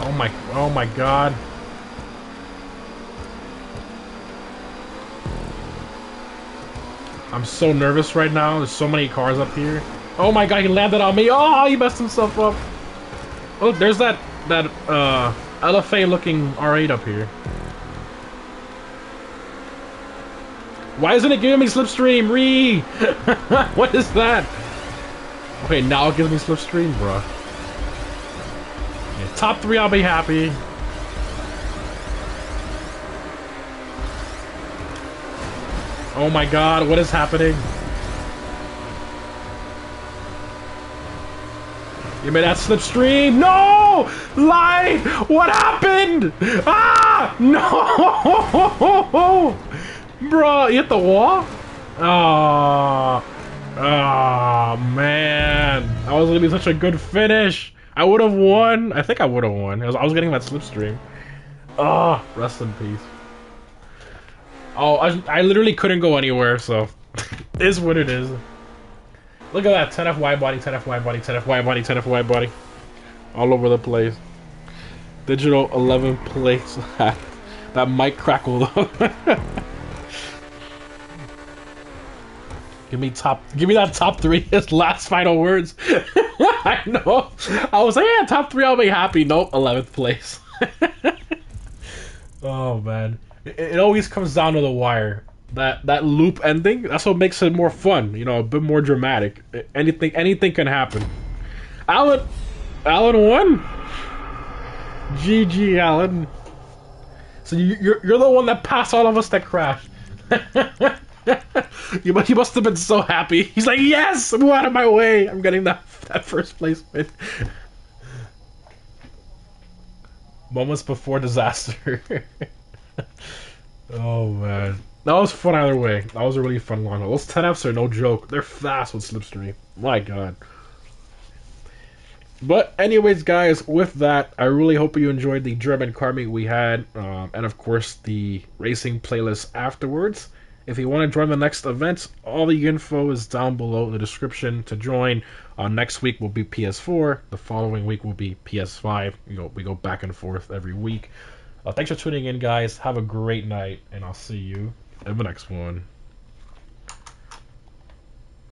Oh my, oh my god. I'm so nervous right now. There's so many cars up here. Oh my god, he landed on me. Oh, he messed himself up. Oh, there's that, that, uh, LFA looking R8 up here. Why isn't it giving me Slipstream? Re! what is that? Okay, now it gives me Slipstream, bro. Yeah, top three, I'll be happy. Oh my god, what is happening? Give me that slipstream. No! Lie! What happened? Ah! No! Bro, you hit the wall? Oh, oh man. That was gonna be such a good finish. I would have won. I think I would have won. I was, I was getting that slipstream. Oh, rest in peace. Oh, I, I literally couldn't go anywhere, so is what it is. Look at that 10F wide body, 10F wide body, 10F wide body, 10F wide body. All over the place. Digital 11 plates. that might crackle though. Give me top. Give me that top three. His last final words. I know. I was like, yeah, top three. I'll be happy. Nope, eleventh place. oh man, it, it, always comes down to the wire. That that loop ending. That's what makes it more fun. You know, a bit more dramatic. Anything anything can happen. Alan, Alan won. GG, Alan. So you, you're you're the one that passed all of us that crashed. you, he must have been so happy. He's like, yes, move out of my way. I'm getting that, that first place win. Moments before disaster. oh, man. That was fun either way. That was a really fun one. Those 10Fs are no joke. They're fast with Slipstream. My god. But anyways, guys, with that, I really hope you enjoyed the German car meet we had, um, and of course the racing playlist afterwards. If you want to join the next event, all the info is down below in the description to join. Uh, next week will be PS4. The following week will be PS5. We go we go back and forth every week. Uh, thanks for tuning in, guys. Have a great night, and I'll see you in the next one.